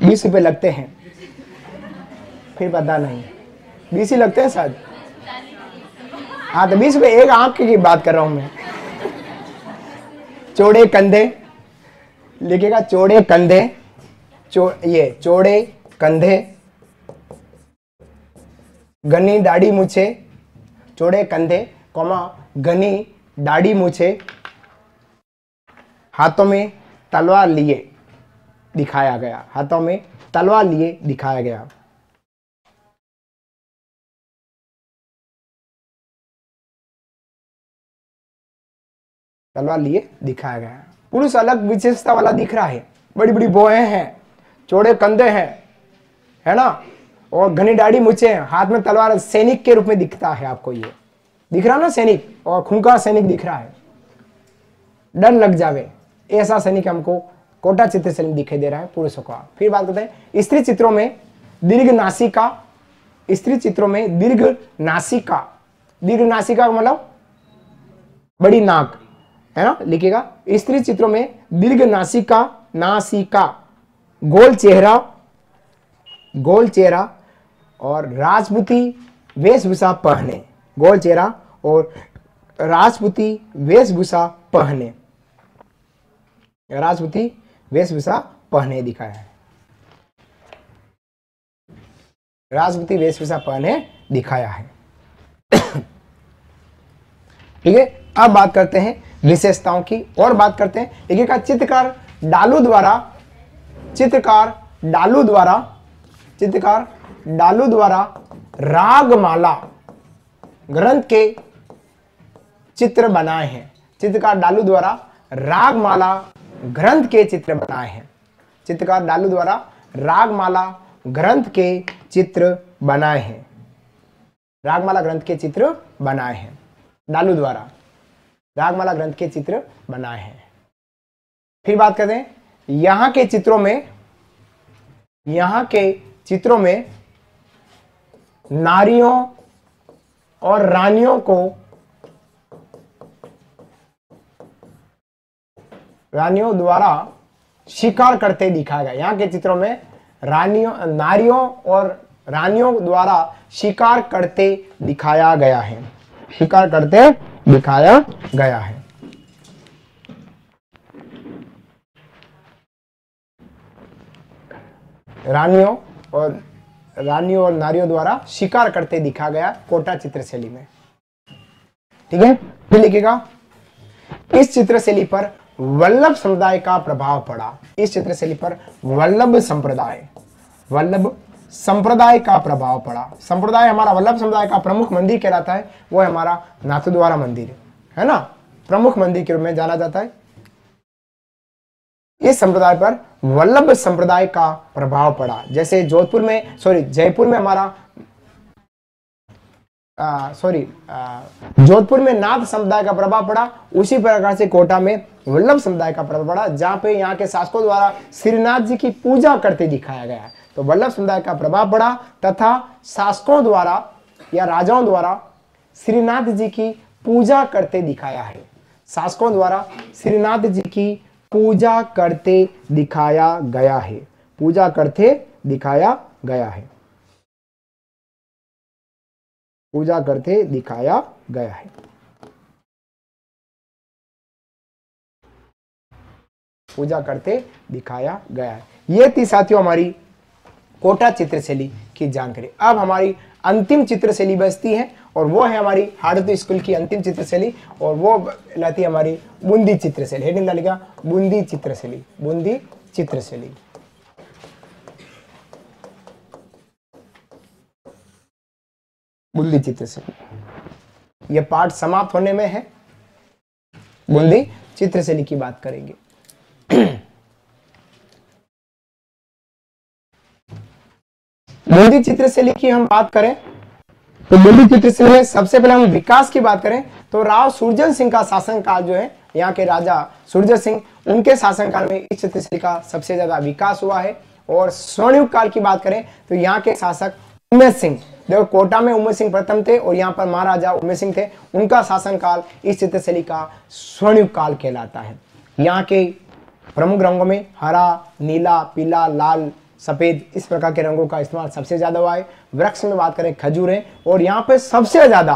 S1: बीस रुपए लगते हैं। फिर पता नहीं। बीस ही लगते हैं शायद? हाँ तो बीस रुपए एक आँख की बात कर रहा हूँ मैं। चौड़े कंधे, लिखेगा चौड़े कंधे, चो, ये, चौड़े कंधे घनी दाढ़ी मुछे चौड़े कंधे कौमा घनी दाढ़ी मुछे हाथों में तलवार लिए दिखाया गया हाथों में तलवार लिए दिखाया गया तलवार लिए दिखाया गया पुरुष अलग विशेषता वाला दिख रहा है बड़ी बड़ी बोएँ हैं चौड़े कंधे हैं है ना और घनी दाढ़ी मुझे हाथ में तलवार सैनिक के रूप में दिखता है आपको ये। दिख रहा ना सैनिक? और खूंखार सैनिक दिख रहा है। डर लग जावे। ऐसा सैनिक हमको कोटा चित्र से दिखाई दे रहा है, पुरुषों का। फिर बात करते हैं, स्त्री चित्रों में दीर्घ नासिका, स्त्री चित्रों में दीर्घ नासिका। दीर्घ नासिका मतलब बड़ी नाक, है ना? लिखेगा, स्त्री चित्रों में दीर्घ नासिका नासिका। गोल चेहरा गोल चेहरा और राजपूती वेशभूषा पहने। गोल चेहरा और राजपूती वेशभूषा पहने। राजपूती वेशभूषा पहने दिखाया है। राजपूती वेशभूषा पहने दिखाया है। ठीक है, अब बात करते हैं विशेषताओं की और बात करते हैं। देखिएगा चित्रकार डालू द्वारा, चित्रकार डालू द्वारा चित्रकार डालू द्वारा रागमाला ग्रंथ के चित्र बनाए हैं। चित्रकार डालू द्वारा रागमाला ग्रंथ के चित्र बनाए हैं। चित्रकार डालू द्वारा रागमाला ग्रंथ के चित्र बनाए हैं। रागमाला ग्रंथ के चित्र बनाए हैं। डालू द्वारा रागमाला ग्रंथ के चित्र बनाए हैं। फिर बात करते हैं, यहाँ के चित्रों में, यहाँ के चित्रों में नारियों और रानियों को रानियों द्वारा शिकार करते दिखाया गया। यहाँ के चित्रों में रानियों, नारियों और रानियों द्वारा शिकार करते दिखाया गया है। शिकार करते दिखाया गया है। रानियों और रानियों और नारियों द्वारा शिकार करते दिखा गया कोटा चित्रशैली में। ठीक है? फिर लिखेगा, इस चित्रशैली पर वल्लभ समुदाय का प्रभाव पड़ा। इस चित्रशैली पर वल्लभ संप्रदाय वल्लभ संप्रदाय का प्रभाव पड़ा। संप्रदाय हमारा वल्लभ समुदाय का प्रमुख मंदिर कहलाता है, वो हमारा नाथद्वारा मंदिर, है ना? प्रमुख मंदिर के रूप में जाना जाता है। इस संप्रदाय पर वल्लभ संप्रदाय का प्रभाव पड़ा। जैसे जोधपुर में सॉरी जयपुर में हमारा सॉरी जोधपुर में नाथ समुदाय का प्रभाव पड़ा। उसी प्रकार से कोटा में वल्लभ समुदाय का प्रभाव पड़ा, जहाँ पे यहाँ के शासकों द्वारा श्रीनाथ जी की पूजा करते दिखाया गया। है तो वल्लभ समुदाय का प्रभाव पड़ा तथा शासकों द्वारा या राजाओं द्वारा श्रीनाथ जी की पूजा करते दिखाया है। शासकों द्वारा श्रीनाथ जी की पूजा करते दिखाया गया है। पूजा करते दिखाया गया है। पूजा करते दिखाया गया है। पूजा करते दिखाया गया है। ये थी साथियों हमारी कोटा चित्रशैली की जानकारी। अब हमारी अंतिम चित्रशैली बचती है। और वो है हमारी हारती स्कूल की अंतिम चित्रशैली, और वो लाती है हमारी बूंदी चित्रशैली। हेडिंग डालेगा बूंदी चित्रशैली बूंदी चित्रशैली। बूंदी चित्रशैली। यह पाठ समाप्त होने में है। बूंदी चित्रशैली की बात करेंगे। बूंदी चित्रशैली की हम बात करें तो बूंदी चित्रशैली में सबसे पहले हम विकास की बात करें तो राव सुरजन सिंह का शासनकाल जो है, यहाँ के राजा सुरजन सिंह, उनके शासनकाल में इस चित्रशैली का सबसे ज़्यादा विकास हुआ है। और स्वर्णयुग काल की बात करें तो यहाँ के शासक उमेश सिंह, देखो कोटा में उमेश सिंह प्रथम थे और यहाँ पर महाराजा उमेश सिंह थे। उनका शासनकाल इस चित्रशैली का स्वर्णयुग काल कहलाता है। यहाँ के प्रमुख रंगों में हरा, नीला, पीला, लाल सफ़ेद इस प्रकार के रंगों का इस्तेमाल सबसे ज़्यादा हुआ है। वृक्ष में बात करें खजूर है और यहाँ पे सबसे ज़्यादा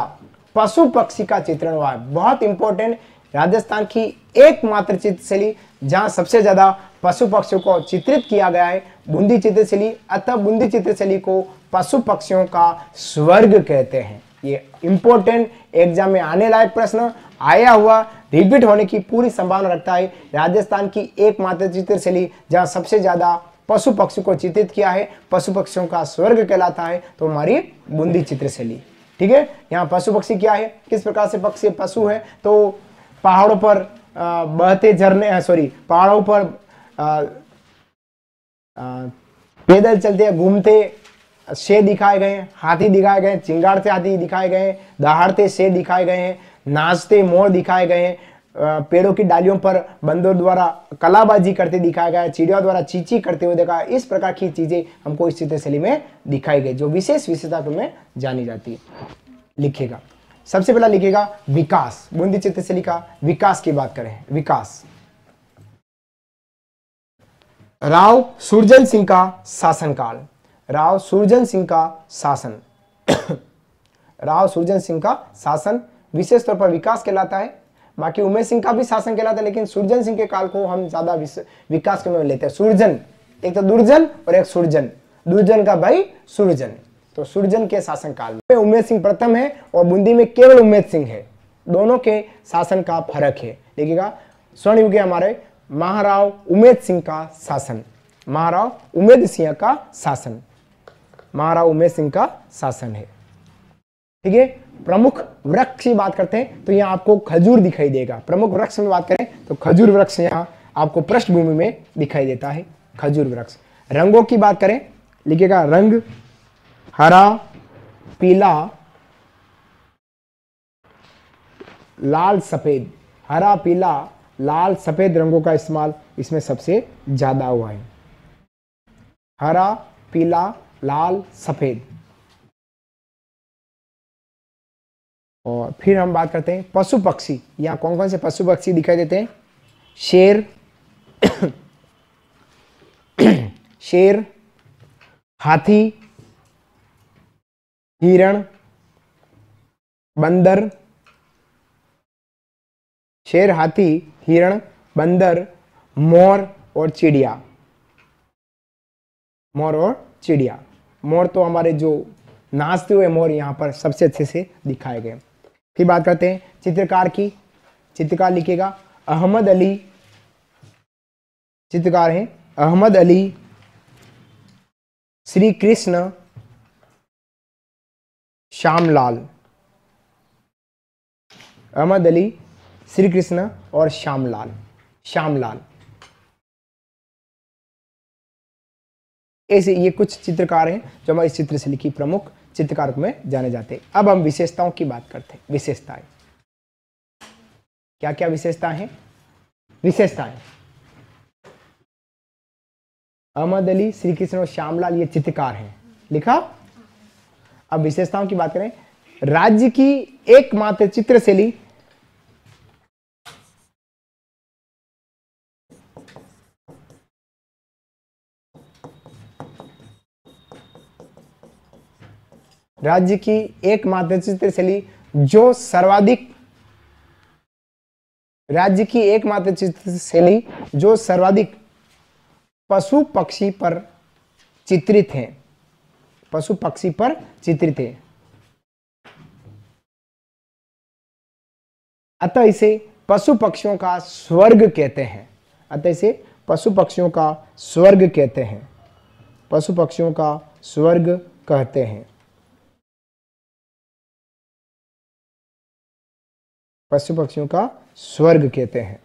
S1: पशु पक्षी का चित्रण हुआ है। बहुत इंपॉर्टेंट राजस्थान की एकमात्र चित्रशैली, जहाँ सबसे ज़्यादा पशु पक्षियों को चित्रित किया गया है, बूंदी चित्रशैली, अतः बूंदी चित्रशैली को पशु पक्षियों का स्वर्ग कहते हैं। ये इंपॉर्टेंट एग्ज़ाम में आने लायक प्रश्न आया हुआ रिपीट होने की पूरी संभावना रखता है। राजस्थान की एकमात्र चित्रशैली, जहाँ सबसे ज़्यादा पशु पक्षी को चित्रित किया है पशु पक्षियों का स्वर्ग कहलाता है तो हमारी बूंदी चित्रशैली ठीक है? यहाँ पशु पक्षी क्या है? किस प्रकार से पक्षी पशु है? तो पहाड़ों पर बहते झरने सॉरी पहाड़ों पर पैदल चलते, घूमते शेर दिखाए गए हाथी दिखाए गए चिंगाड़ते हाथी दिखाए गए हैं, दहाड़ते शेर दिखाए गए हैं, नाचते मोर दिखाए गए हैं पेड़ों की डालियों पर बंदर द्वारा कलाबाजी करते दिखाया गया चिड़िया द्वारा चीची करते हुए देखा इस प्रकार की चीज़ें हमको इस चित्रशैली में दिखाई गई, जो विशेष विशेषता में जानी जाती है। लिखेगा। सबसे पहला लिखेगा, विकास। बूंदी चित्रशैली का विकास की बात करें। विकास। राव सुरजन सिंह का शासनकाल। राव सुरजन सिंह का शासन। राव सुरजन सिंह का शासन विशेष तौर पर विकास कहलाता है। बाकी उमेश सिंह का भी शासन कहलाता है, लेकिन सुरजन सिंह के काल को हम ज़्यादा विकास के में लेते हैं। सुरजन, एक तो दुर्जन और एक सुरजन। दुर्जन का भाई सुरजन। तो सुरजन के शासन काल में उमेश सिंह प्रथम है और बूंदी में केवल उमेश सिंह है। दोनों के शासन का फ़र्क है। देखिएगा, स्वर्ण युग हमारे। महाराव उमेद सिंह का शासन। महाराव उमेद सिंह का शासन। महाराव उमेद सिंह का शासन है। ठीक है? प्रमुख वृक्ष की बात करते हैं तो यहाँ आपको खजूर दिखाई देगा। प्रमुख वृक्ष में बात करें तो खजूर वृक्ष यहाँ आपको पृष्ठभूमि में दिखाई देता है, खजूर वृक्ष। रंगों की बात करें, लिखेगा रंग, हरा, पीला, लाल, सफ़ेद। हरा, पीला, लाल, सफ़ेद रंगों का इस्तेमाल इसमें सबसे ज़्यादा हुआ है। हरा, पीला, लाल, सफ़ेद। और फिर हम बात करते हैं पशु पक्षी। यहाँ कौन कौन से पशु पक्षी दिखाई देते हैं? शेर शेर, हाथी, हिरण, बंदर, शेर, हाथी, हिरण, बंदर, मोर और चिड़िया। मोर और चिड़िया। मोर तो हमारे जो नाचते हुए मोर यहाँ पर सबसे अच्छे से दिखाए गए। फिर बात करते हैं चित्रकार की। चित्रकार लिखेगा, अहमद अली। चित्रकार हैं, अहमद अली। श्री कृष्ण श्यामलाल। अहमद अली श्री कृष्ण और श्यामलाल। श्यामलाल। ऐसे ये कुछ चित्रकार हैं जो हमारे इस चित्र से लिखी प्रमुख चित्रकार में जाने जाते। हैं अब हम विशेषताओं की बात करते हैं। विशेषताएँ। क्या क्या विशेषताएँ हैं? विशेषताएँ। अहमद अली श्री कृष्ण और श्यामलाल ये चित्रकार हैं। लिखा? अब विशेषताओं की बात करें। राज्य की एकमात्र चित्रशैली राज्य की एकमात्र चित्रशैली जो सर्वाधिक राज्य की एकमात्र चित्रशैली जो सर्वाधिक पशु पक्षी पर चित्रित है। पशु पक्षी पर चित्रित है। अतः इसे पशु पक्षियों का स्वर्ग कहते हैं। अतः इसे पशु पक्षियों का स्वर्ग कहते हैं। पशु पक्षियों का स्वर्ग कहते हैं। पशु पक्षियों का स्वर्ग कहते हैं।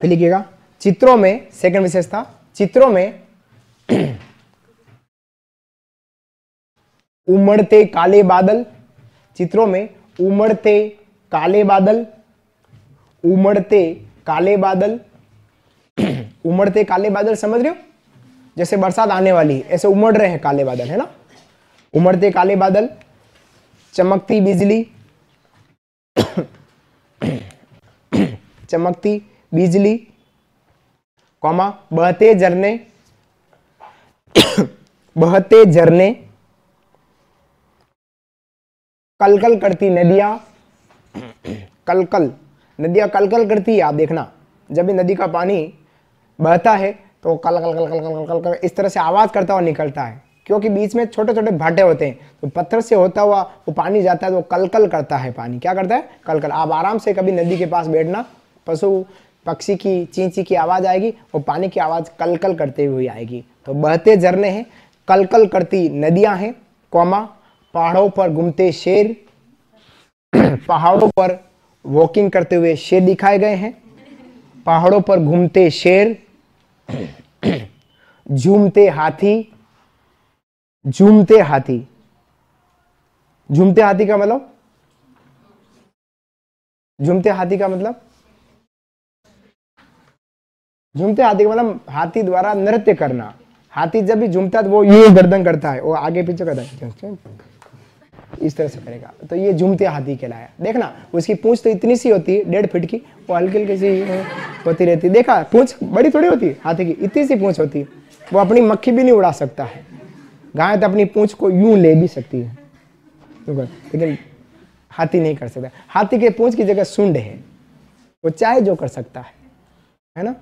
S1: फिर लिखिएगा, चित्रों में सेकंड विशेषता, चित्रों में उमड़ते काले बादल, चित्रों में उमड़ते काले बादल, उमड़ते काले बादल, उमड़ते काले बादल, समझ रहे हो? जैसे बरसात आने वाली ऐसे उमड़ रहे हैं काले बादल, है ना? उमड़ते काले बादल, चमकती बिजली चमकती बिजली, कौमा, बहते झरने बहते झरने, कलकल करती नदियाँ, कलकल नदियाँ कलकल करती है, आप देखना, जब भी नदी का पानी बहता है तो कल कल कल कल कल कल कल इस तरह से आवाज़ करता हुआ निकलता है। क्योंकि बीच में छोटे छोटे भाटे होते हैं। तो पत्थर से होता हुआ वो पानी जाता है तो कलकल करता है पानी। क्या करता है? कलकल। आप आराम से कभी नदी के पास बैठना, पशु, पक्षी की, चींची की आवाज़ आएगी, वो पानी की आवाज़ कलकल करते हुए आएगी। तो बहते झरने हैं, कलकल करती नदियाँ हैं, कौमा, पहाड़ों पर घूमते शेर, पहाड़ों पर वॉकिंग करते हुए शेर दिखाए गए हैं, पहाड़ों पर घूमते शेर झूमते हाथी झूमते हाथी। झूमते हाथी का मतलब? झूमते हाथी का मतलब? झूमते हाथी का मतलब हाथी द्वारा नृत्य करना। हाथी जब भी झूमता है तो वो ये गर्दन करता है। वो आगे पीछे करता है। इस तरह से करेगा। तो ये झूमते हाथी कहलाया। देखना, उसकी पूंछ तो इतनी सी होती है डेढ़ फीट की, वो हल्की हल्की सी होती रहती। देखा, पूंछ बड़ी थोड़ी होती, हाथी की इतनी सी पूंछ होती, वो अपनी मक्खी भी नहीं उड़ा सकता है। गाय तो अपनी पूंछ को यूँ ले भी सकती है। लेकिन हाथी नहीं कर सकता। हाथी के पूंछ की जगह सुंड है। वो चाहे जो कर सकता है। है ना?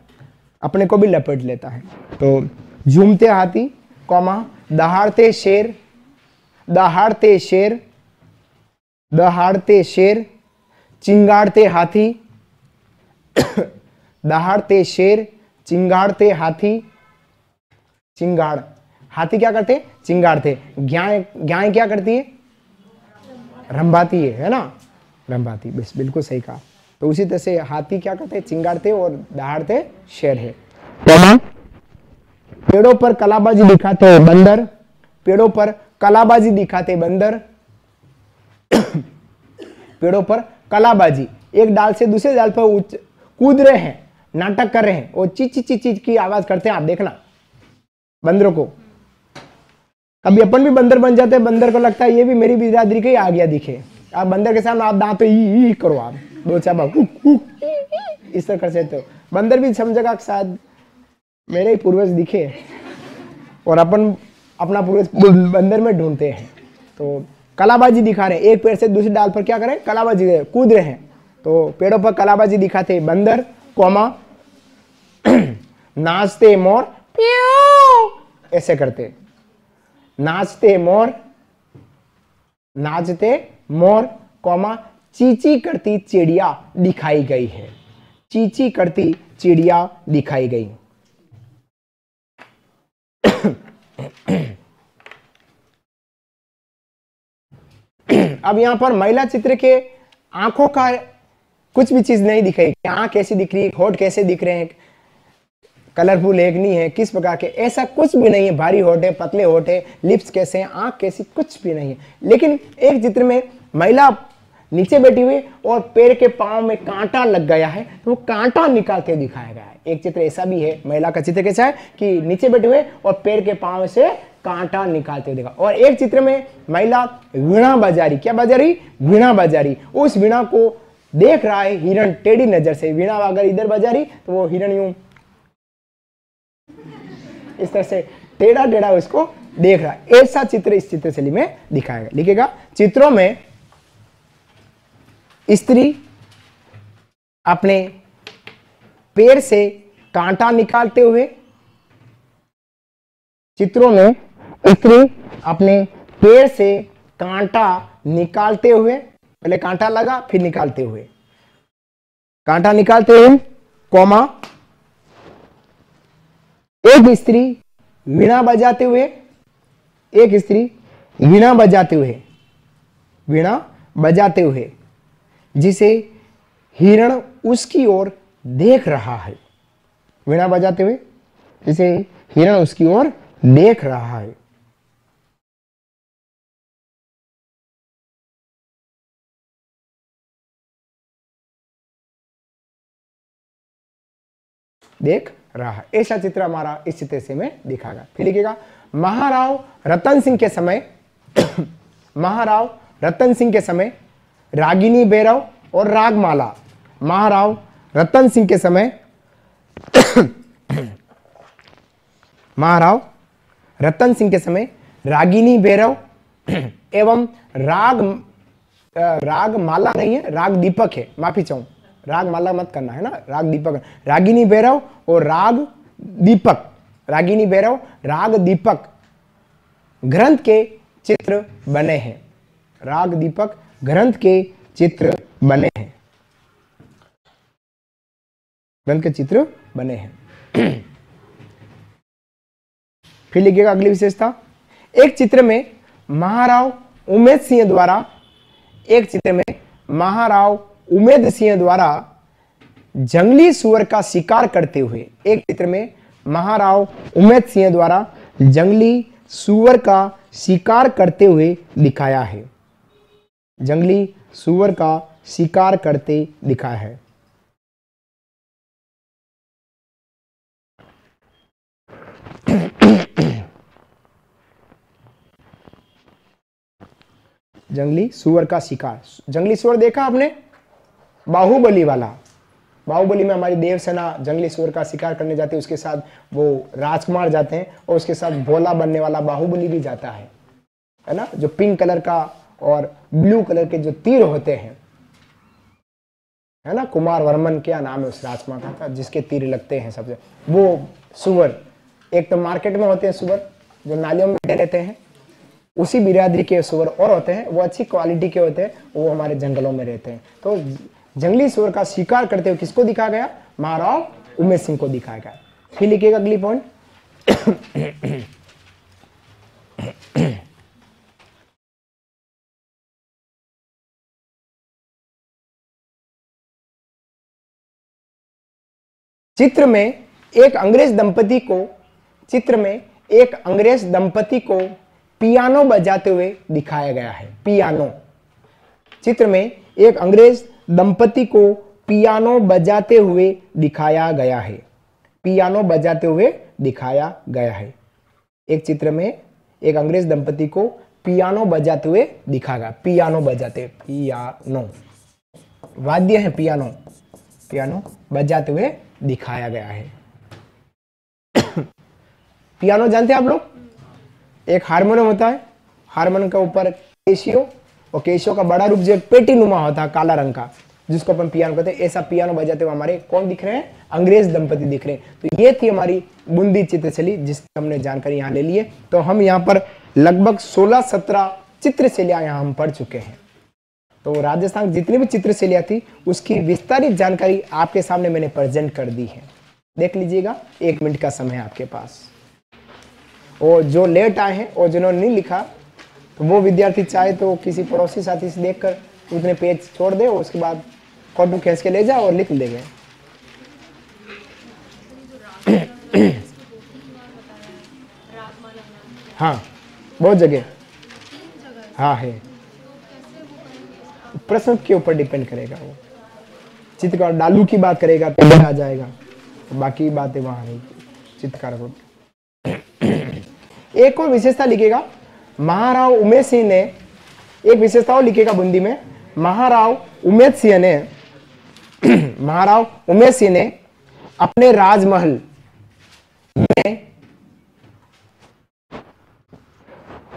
S1: अपने को भी लपेट लेता है। तो झूमते हाथी, कौमा, दहाड़ते शेर दहाड़ते शेर दहाड़ते शेर चिंगाड़ते हाथी दहाड़ते शेर चिंगाड़ते हाथी चिंगाड़। हाथी क्या करते? चिंगाड़ते। गाय गाय क्या करती है? रंभाती है है ना? रंभाती बस बिल्कुल सही कहा। तो उसी तरह से हाथी क्या करते चिंगाड़ते और दहाड़ते शेर है। पेड़ों पर कलाबाजी दिखाते हैं बंदर। पेड़ों पर कलाबाजी दिखाते बंदर। पेड़ों पर कलाबाजी। एक डाल से दूसरे डाल पर कूद रहे हैं, नाटक कर रहे हैं वो चीच चीच चीच की आवाज़ करते हैं, आप देखना। बंदरों को। कभी अपन भी बंदर बन जाते हैं, बंदर को लगता है ये भी मेरी बिरादरी के आ गया दिखे। आप बंदर के सामने आप दांत ई करो आप। दो चार बार इस तरह कर सकते हो बंदर भी समझेगा शायद मेरे ही पूर्वज दिखे। और अपन अपना पूर्वज बंदर में ढूंढते हैं। तो कलाबाजी दिखा रहे हैं। एक पेड़ से दूसरी डाल पर क्या करें? कलाबाजी कूद रहे हैं। तो पेड़ों पर कलाबाजी दिखाते बंदर, कोमा, नाचते मोर ऐसे करते। नाचते मोर नाचते मोर, कौमा, चीची करती चिड़िया दिखाई गई है। चीची करती चिड़िया दिखाई गई। अब यहाँ पर महिला चित्र के आँखों का कुछ भी चीज़ नहीं दिखाई आँख कैसी दिख रही है, होठ कैसे दिख रहे हैं, कलरफुल है नहीं है, किस प्रकार के, ऐसा कुछ भी नहीं है। भारी होठ है पतले होठ है लिप्स कैसे हैं, आँख कैसी कुछ भी नहीं है। लेकिन एक चित्र में महिला नीचे बैठी हुई और पैर के पाँव में कांटा लग गया है तो वो कांटा निकालते दिखाया गया है। एक चित्र ऐसा भी है, महिला का चित्र कैसा है कि नीचे बैठे हुए और पैर के पाँव से कांटा निकालते हुए देखा। और एक चित्र में महिला वीणा बाजारी, क्या बाजारी? वीणा बाजारी। उस वीणा को देख रहा है हिरण, टेढ़ी नज़र से। वीणा अगर इधर बाजारी तो वो हिरण यूँ इस तरह से टेढ़ा टेढ़ा उसको देख रहा है। ऐसा चित्र इस चित्र शैली में दिखाएगा लिखेगा, चित्रों में स्त्री अपने पैर से कांटा निकालते हुए चित्रों में स्त्री अपने पैर से कांटा निकालते हुए, पहले कांटा लगा, फिर निकालते हुए। कांटा निकालते हुए, कौमा, एक स्त्री वीणा बजाते हुए, एक स्त्री वीणा बजाते हुए, वीणा बजाते हुए। जिसे हिरण उसकी ओर देख रहा है। वीणा बजाते हुए जिसे हिरण उसकी ओर देख रहा है। देख रहा है। ऐसा चित्र हमारा इस चित्र से में दिखागा फिर लिखेगा, महाराव रतन सिंह के समय, महाराव रतन सिंह के समय रागिनी भैरव और रागमाला। महाराव रतन सिंह के समय महाराव रतन सिंह के समय रागिनी भैरव एवं राग राग माला नहीं है राग दीपक है। माफ़ी चाहूँ। राग माला मत करना, है ना? राग दीपक रागिनी भैरव और राग दीपक रागिनी भैरव राग दीपक ग्रंथ के चित्र बने हैं। राग दीपक ग्रंथ के चित्र बने हैं। ग्रंथ के चित्र बने हैं। फिर लिखिएगा अगली विशेषता। एक चित्र में महाराव उमेद सिंह द्वारा, एक चित्र में महाराव उमेद सिंह द्वारा जंगली सुअर का शिकार करते हुए, एक चित्र में महाराव उमेद सिंह द्वारा जंगली सुअर का शिकार करते हुए दिखाया है। जंगली सुअर का शिकार करते दिखाया है। जंगली सुअर का शिकार। जंगली सुअर देखा आपने? बाहुबली वाला। बाहुबली में हमारी देवसेना जंगली सुअर का शिकार करने जाती है, उसके साथ वो राजकुमार जाते हैं और उसके साथ भोला बनने वाला बाहुबली भी जाता है। है ना? जो पिंक कलर का और ब्लू कलर के जो तीर होते हैं, है ना, कुमार वर्मन क्या नाम है उस राजकुमार का जिसके तीर लगते हैं सबसे। वो सुअर, एक तो मार्केट में होते हैं सुअर, जो नालियों में रहते हैं, उसी बिरादरी के सुअर और होते हैं, वो अच्छी क्वालिटी के होते हैं, वो हमारे जंगलों में रहते हैं। तो जंगली सुअर का शिकार करते हुए किसको दिखाया गया? महाराव उमेश सिंह को दिखाया गया। फिर लिखिएगा अगली पॉइंट चित्र में एक अंग्रेज़ दंपति को, चित्र में एक अंग्रेज़ दंपति को पियानो बजाते हुए दिखाया गया है, पियानो। चित्र में एक अंग्रेज़ दंपति को पियानो बजाते हुए दिखाया गया है, पियानो बजाते हुए दिखाया गया है। एक चित्र में एक अंग्रेज़ दंपति को पियानो बजाते हुए दिखा गया, पियानो बजाते, पियानो। वाद्य है पियानो पियानो बजाते हुए दिखाया गया है। पियानो जानते हैं आप लोग? एक हारमोनियम होता है। हारमोनियम के ऊपर केशियो और केशियो का बड़ा रूप जो पेटी नुमा होता है, काला रंग का, जिसको अपन पियानो कहते हैं। ऐसा पियानो बजाते हुए हमारे कौन दिख रहे हैं? अंग्रेज़ दंपति दिख रहे हैं। तो ये थी हमारी बुंदी चित्रशैली, जिसकी हमने जानकारी यहाँ ले ली है। तो हम यहाँ पर लगभग 16-17 चित्रशैलियाँ यहाँ हम पढ़ चुके हैं। तो राजस्थान जितनी भी चित्रशैलियाँ थी, उसकी विस्तारित जानकारी आपके सामने मैंने प्रेजेंट कर दी है। देख लीजिएगा, एक मिनट का समय आपके पास। और जो लेट आए हैं और जिन्होंने नहीं लिखा तो वो विद्यार्थी चाहे तो किसी पड़ोसी साथी से देख कर उतने पेज छोड़ दे और उसके बाद फ़ोटो खींच के ले जाओ और लिख देंगे। हाँ बहुत जगह। हाँ है। प्रश्न के ऊपर डिपेंड करेगा वो। चित्रकार डालू की बात करेगा तो आ जाएगा। बाकी बातें वहाँ चित्रकार को। एक और विशेषता लिखेगा, महाराव उमेश सिंह ने, एक विशेषता और लिखेगा बुंदी में, महाराव उमेश सिंह ने, महाराव उमेश सिंह ने अपने राजमहल में,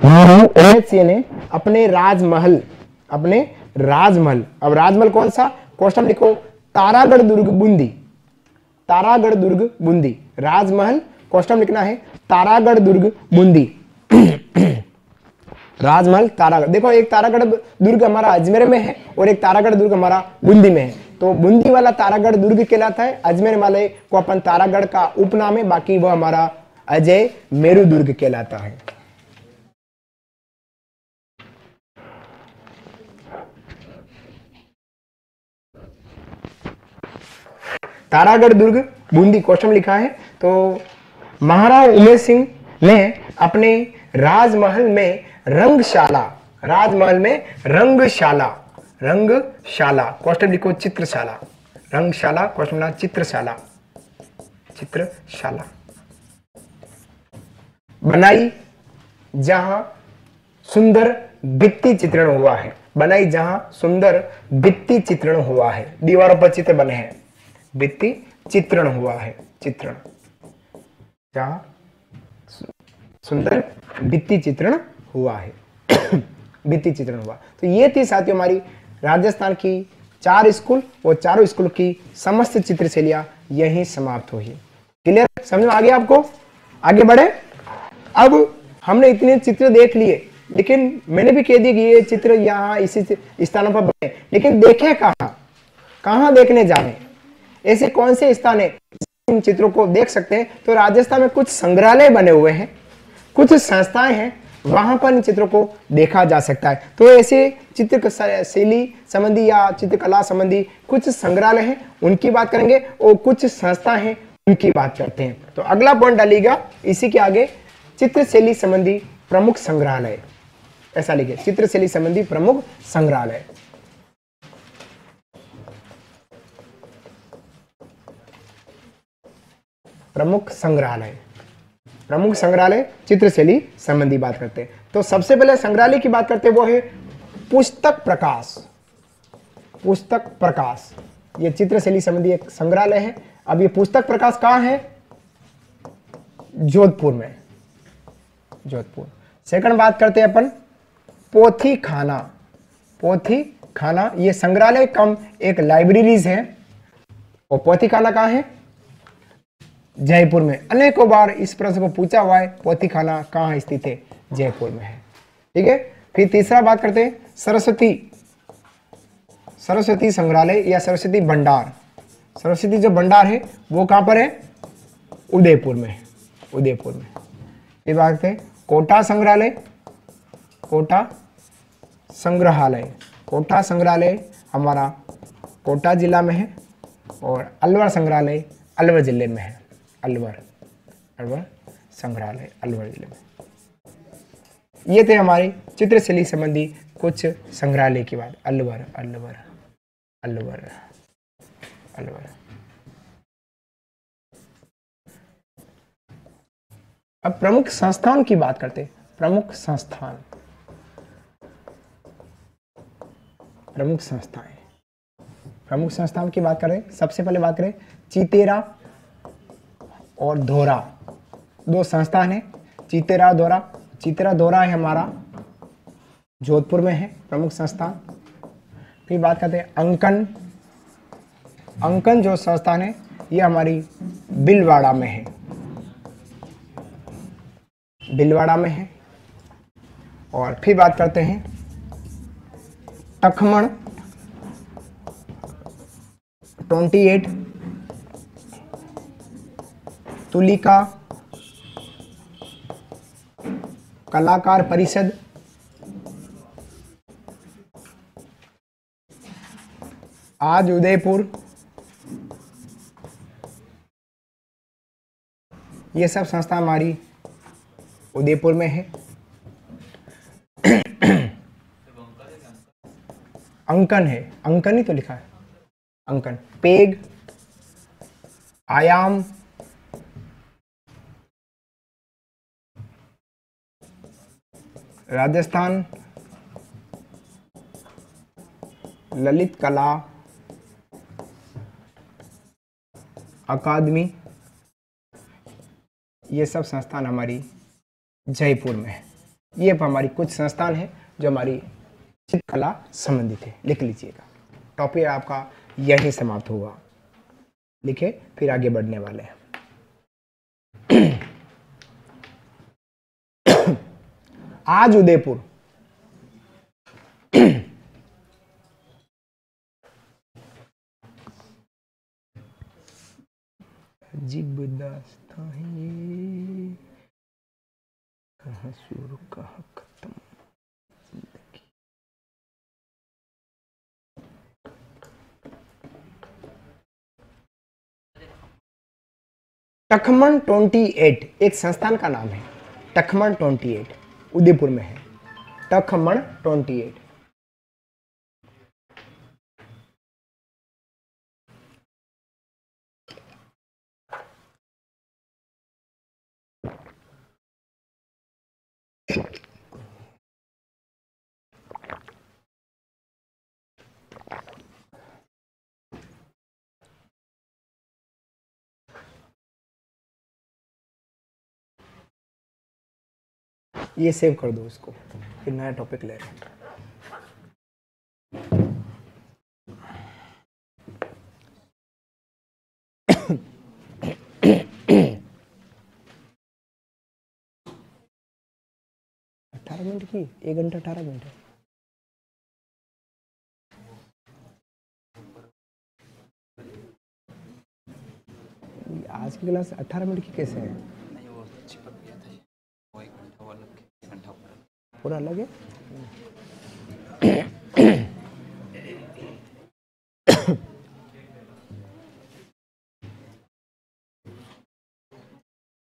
S1: महाराव उमेश सिंह ने अपने राजमहल, अपने राजमहल। अब राजमहल कौन सा? क्वेश्चन लिखो। तारागढ़ दुर्ग बूंदी। तारागढ़ दुर्ग बूंदी। राजमहल, क्वेश्चन लिखना है। तारागढ़ दुर्ग बूंदी। राजमहल, तारागढ़। देखो, एक तारागढ़ दुर्ग हमारा अजमेर में है और एक तारागढ़ दुर्ग हमारा बूंदी में है। तो बूंदी वाला तारागढ़ दुर्ग कहलाता है। अजमेर वाले को अपन तारागढ़ का उपनाम है, बाकी वो हमारा अजय मेरू दुर्ग कहलाता है। तारागढ़ दुर्ग, बूंदी क्वेश्चन लिखा है। तो महाराज उमेश सिंह ने अपने राजमहल में रंगशाला, राजमहल में रंगशाला रंगशाला क्वेश्चन लिखो चित्रशाला, रंगशाला क्वेश्चन चित्रशाला चित्रशाला। बनाई जहाँ सुंदर भित्ति चित्रण हुआ है, बनाई जहाँ सुंदर भित्ति चित्रण हुआ है, दीवारों पर चित्र बने हैं। भित्ति चित्रण हुआ है, चित्रण। जहाँ सुंदर भित्ति चित्रण हुआ है। भित्ति चित्रण हुआ। तो ये थी साथियों हमारी राजस्थान की चार स्कूल और चारों स्कूल की समस्त चित्र शैलियाँ यही समाप्त हुई। क्लियर समझ में आ गया आपको? आगे बढ़े। अब हमने इतने चित्र देख लिए, लेकिन मैंने भी कह दिया कि ये चित्र यहाँ इसी स्थानों पर बने। लेकिन देखे कहा। कहाँ देखने जाए ऐसे कौन से स्थान है? इन चित्रों को देख सकते हैं। तो राजस्थान में कुछ संग्रहालय बने हुए हैं, कुछ संस्थाएँ हैं, वहाँ पर इन चित्रों को देखा जा सकता है। तो ऐसे चित्र शैली संबंधी या चित्रकला संबंधी कुछ संग्रहालय हैं, उनकी बात करेंगे और कुछ संस्थाएँ हैं, उनकी बात करते हैं। तो अगला पॉइंट डालिएगा, इसी के आगे चित्रशैली संबंधी प्रमुख संग्रहालय। ऐसा लिखे चित्रशैली संबंधी प्रमुख संग्रहालय। प्रमुख संग्रहालय। प्रमुख संग्रहालय चित्रशैली संबंधी बात करते हैं। तो सबसे पहले संग्रहालय की बात करते हैं, वो है पुस्तक प्रकाश। पुस्तक प्रकाश। ये चित्रशैली संबंधी एक संग्रहालय है। अब ये पुस्तक प्रकाश कहाँ है? जोधपुर में। जोधपुर। सेकंड बात करते हैं अपन पोथी खाना पोथी खाना ये संग्रहालय कम एक लाइब्रेरीज है। और पोथी खाना कहाँ है? जयपुर में। अनेकों बार इस प्रश्न को पूछा हुआ है पोथी खाना कहाँ स्थित है? जयपुर में है। ठीक है? फिर तीसरा बात करते हैं, सरस्वती। सरस्वती संग्रहालय या सरस्वती भंडार? सरस्वती जो भंडार है, वो कहाँ पर है? उदयपुर में उदयपुर में। फिर बात करते हैं, कोटा संग्रहालय। कोटा संग्रहालय। कोटा संग्रहालय हमारा कोटा जिला में है और अलवर संग्रहालय अलवर ज़िले में है। अलवर अलवर संग्रहालय, अलवर ज़िले में। ये थे हमारे चित्रशैली संबंधी कुछ संग्रहालय की बात। अलवर अलवर अलवर अलवर। अब प्रमुख संस्थान की बात करते प्रमुख संस्थान। प्रमुख संस्थाएँ। प्रमुख संस्थान की बात करें, सबसे पहले बात करें, चीतेरा और धोरा दो संस्थान है, चितेरा धोरा चितेरा धोरा है हमारा, जोधपुर में है, प्रमुख संस्थान। फिर बात करते हैं अंकन। अंकन जो संस्थान है, ये हमारी बिलवाड़ा में है। बिलवाड़ा में है। और फिर बात करते हैं टखमण 28 तुलिका कलाकार परिषद। आज उदयपुर। ये सब संस्था हमारी उदयपुर में है। अंकन है। अंकन ही तो लिखा है। अंकन। पेग, आयाम राजस्थान, ललित कला, अकादमी, ये सब संस्थान हमारी जयपुर में है। ये हमारी कुछ संस्थान है जो हमारी चित्रकला संबंधित है। लिख लीजिएगा। टॉपिक आपका यही समाप्त हुआ लिखे, फिर आगे बढ़ने वाले हैं। आज उदयपुर। शुरू कहाँ खत्म? टखमन 28 एक संस्थान का नाम है। टखमन 28 उदयपुर में है। टखमन 28 ये सेव कर दो इसको। फिर नया टॉपिक ले रहे अठारह मिनट की? एक घंटा अठारह मिनट है। आज की क्लास अठारह मिनट की कैसे है
S2: नहीं वो चिपक गया था वो एक घंटा वो अलग एक घंटा ऊपर
S1: पूरा अलग है।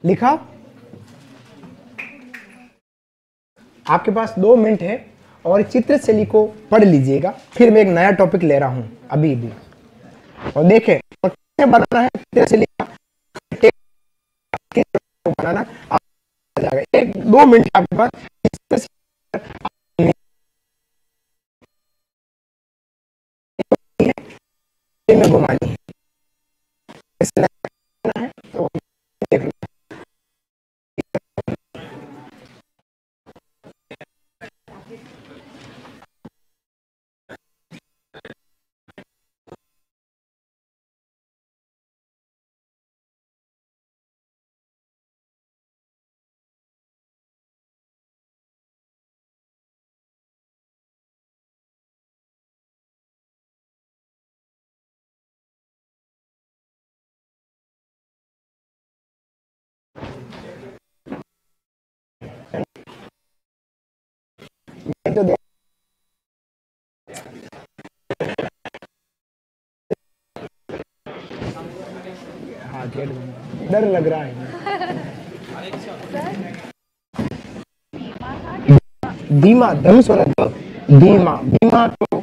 S1: लिखा? आपके पास दो मिनट है और चित्र शैली को पढ़ लीजिएगा। फिर मैं एक नया टॉपिक ले रहा हूँ, अभी भी और देखे बनाना है चित्र शैली का बनाना एक, दो मिनट आपके पास चित्र शैली में घुमानी है हाँ गेट डर लग रहा है। धीमा धनुष वाला ध। धीमा धीमा तो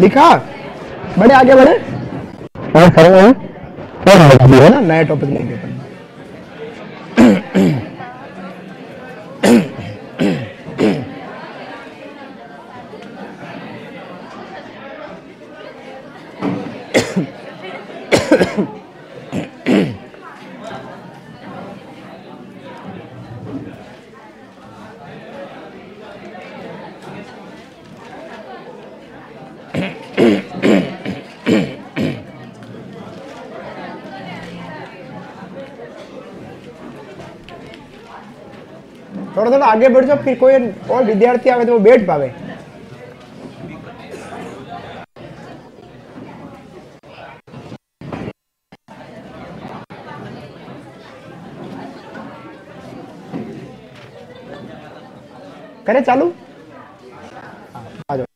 S1: लिखा बड़े आगे बढ़े। और करो और अभी है ना? नया टॉपिक लेंगे आगे बढ़ जाओ फिर कोई और विद्यार्थी आवे तो बैठ पावे। करे चालू हाँ, आ जाओ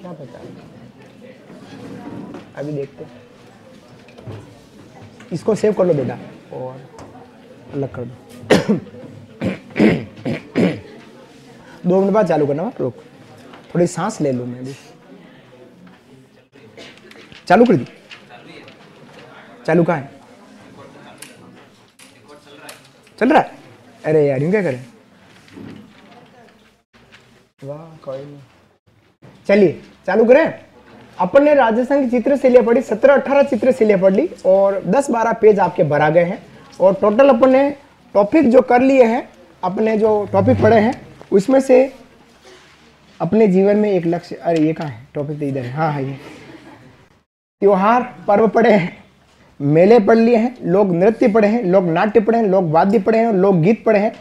S1: क्या पता अभी देखते हैं। इसको सेव कर लो बेटा। और अलग कर दो। दो मिनट बाद चालू करना हाँ, रुक। थोड़ी सांस ले लूँ मैं भी। चालू कर दी। चालू कहाँ है? चल रहा है? अरे यार यूँ क्या करें? वाह कोई नहीं। चलिए चालू करें। अपन ने राजस्थान की चित्र शैलियाँ पढ़ी सत्रह अठारह चित्र शैलियाँ पढ़ ली और दस बारह पेज आपके भरा गए हैं। और टोटल अपन ने टॉपिक जो कर लिए हैं, अपने जो टॉपिक पढ़े हैं, उसमें से अपने जीवन में एक लक्ष्य, अरे ये कहाँ है? टॉपिक तो इधर है। हाँ हाँ ये। त्योहार पर्व पढ़े हैं, मेले पढ़ लिए हैं, लोग नृत्य पढ़े हैं, लोग नाट्य पढ़े हैं, लोग वाद्य पढ़े हैं, लोग गीत पढ़े हैं।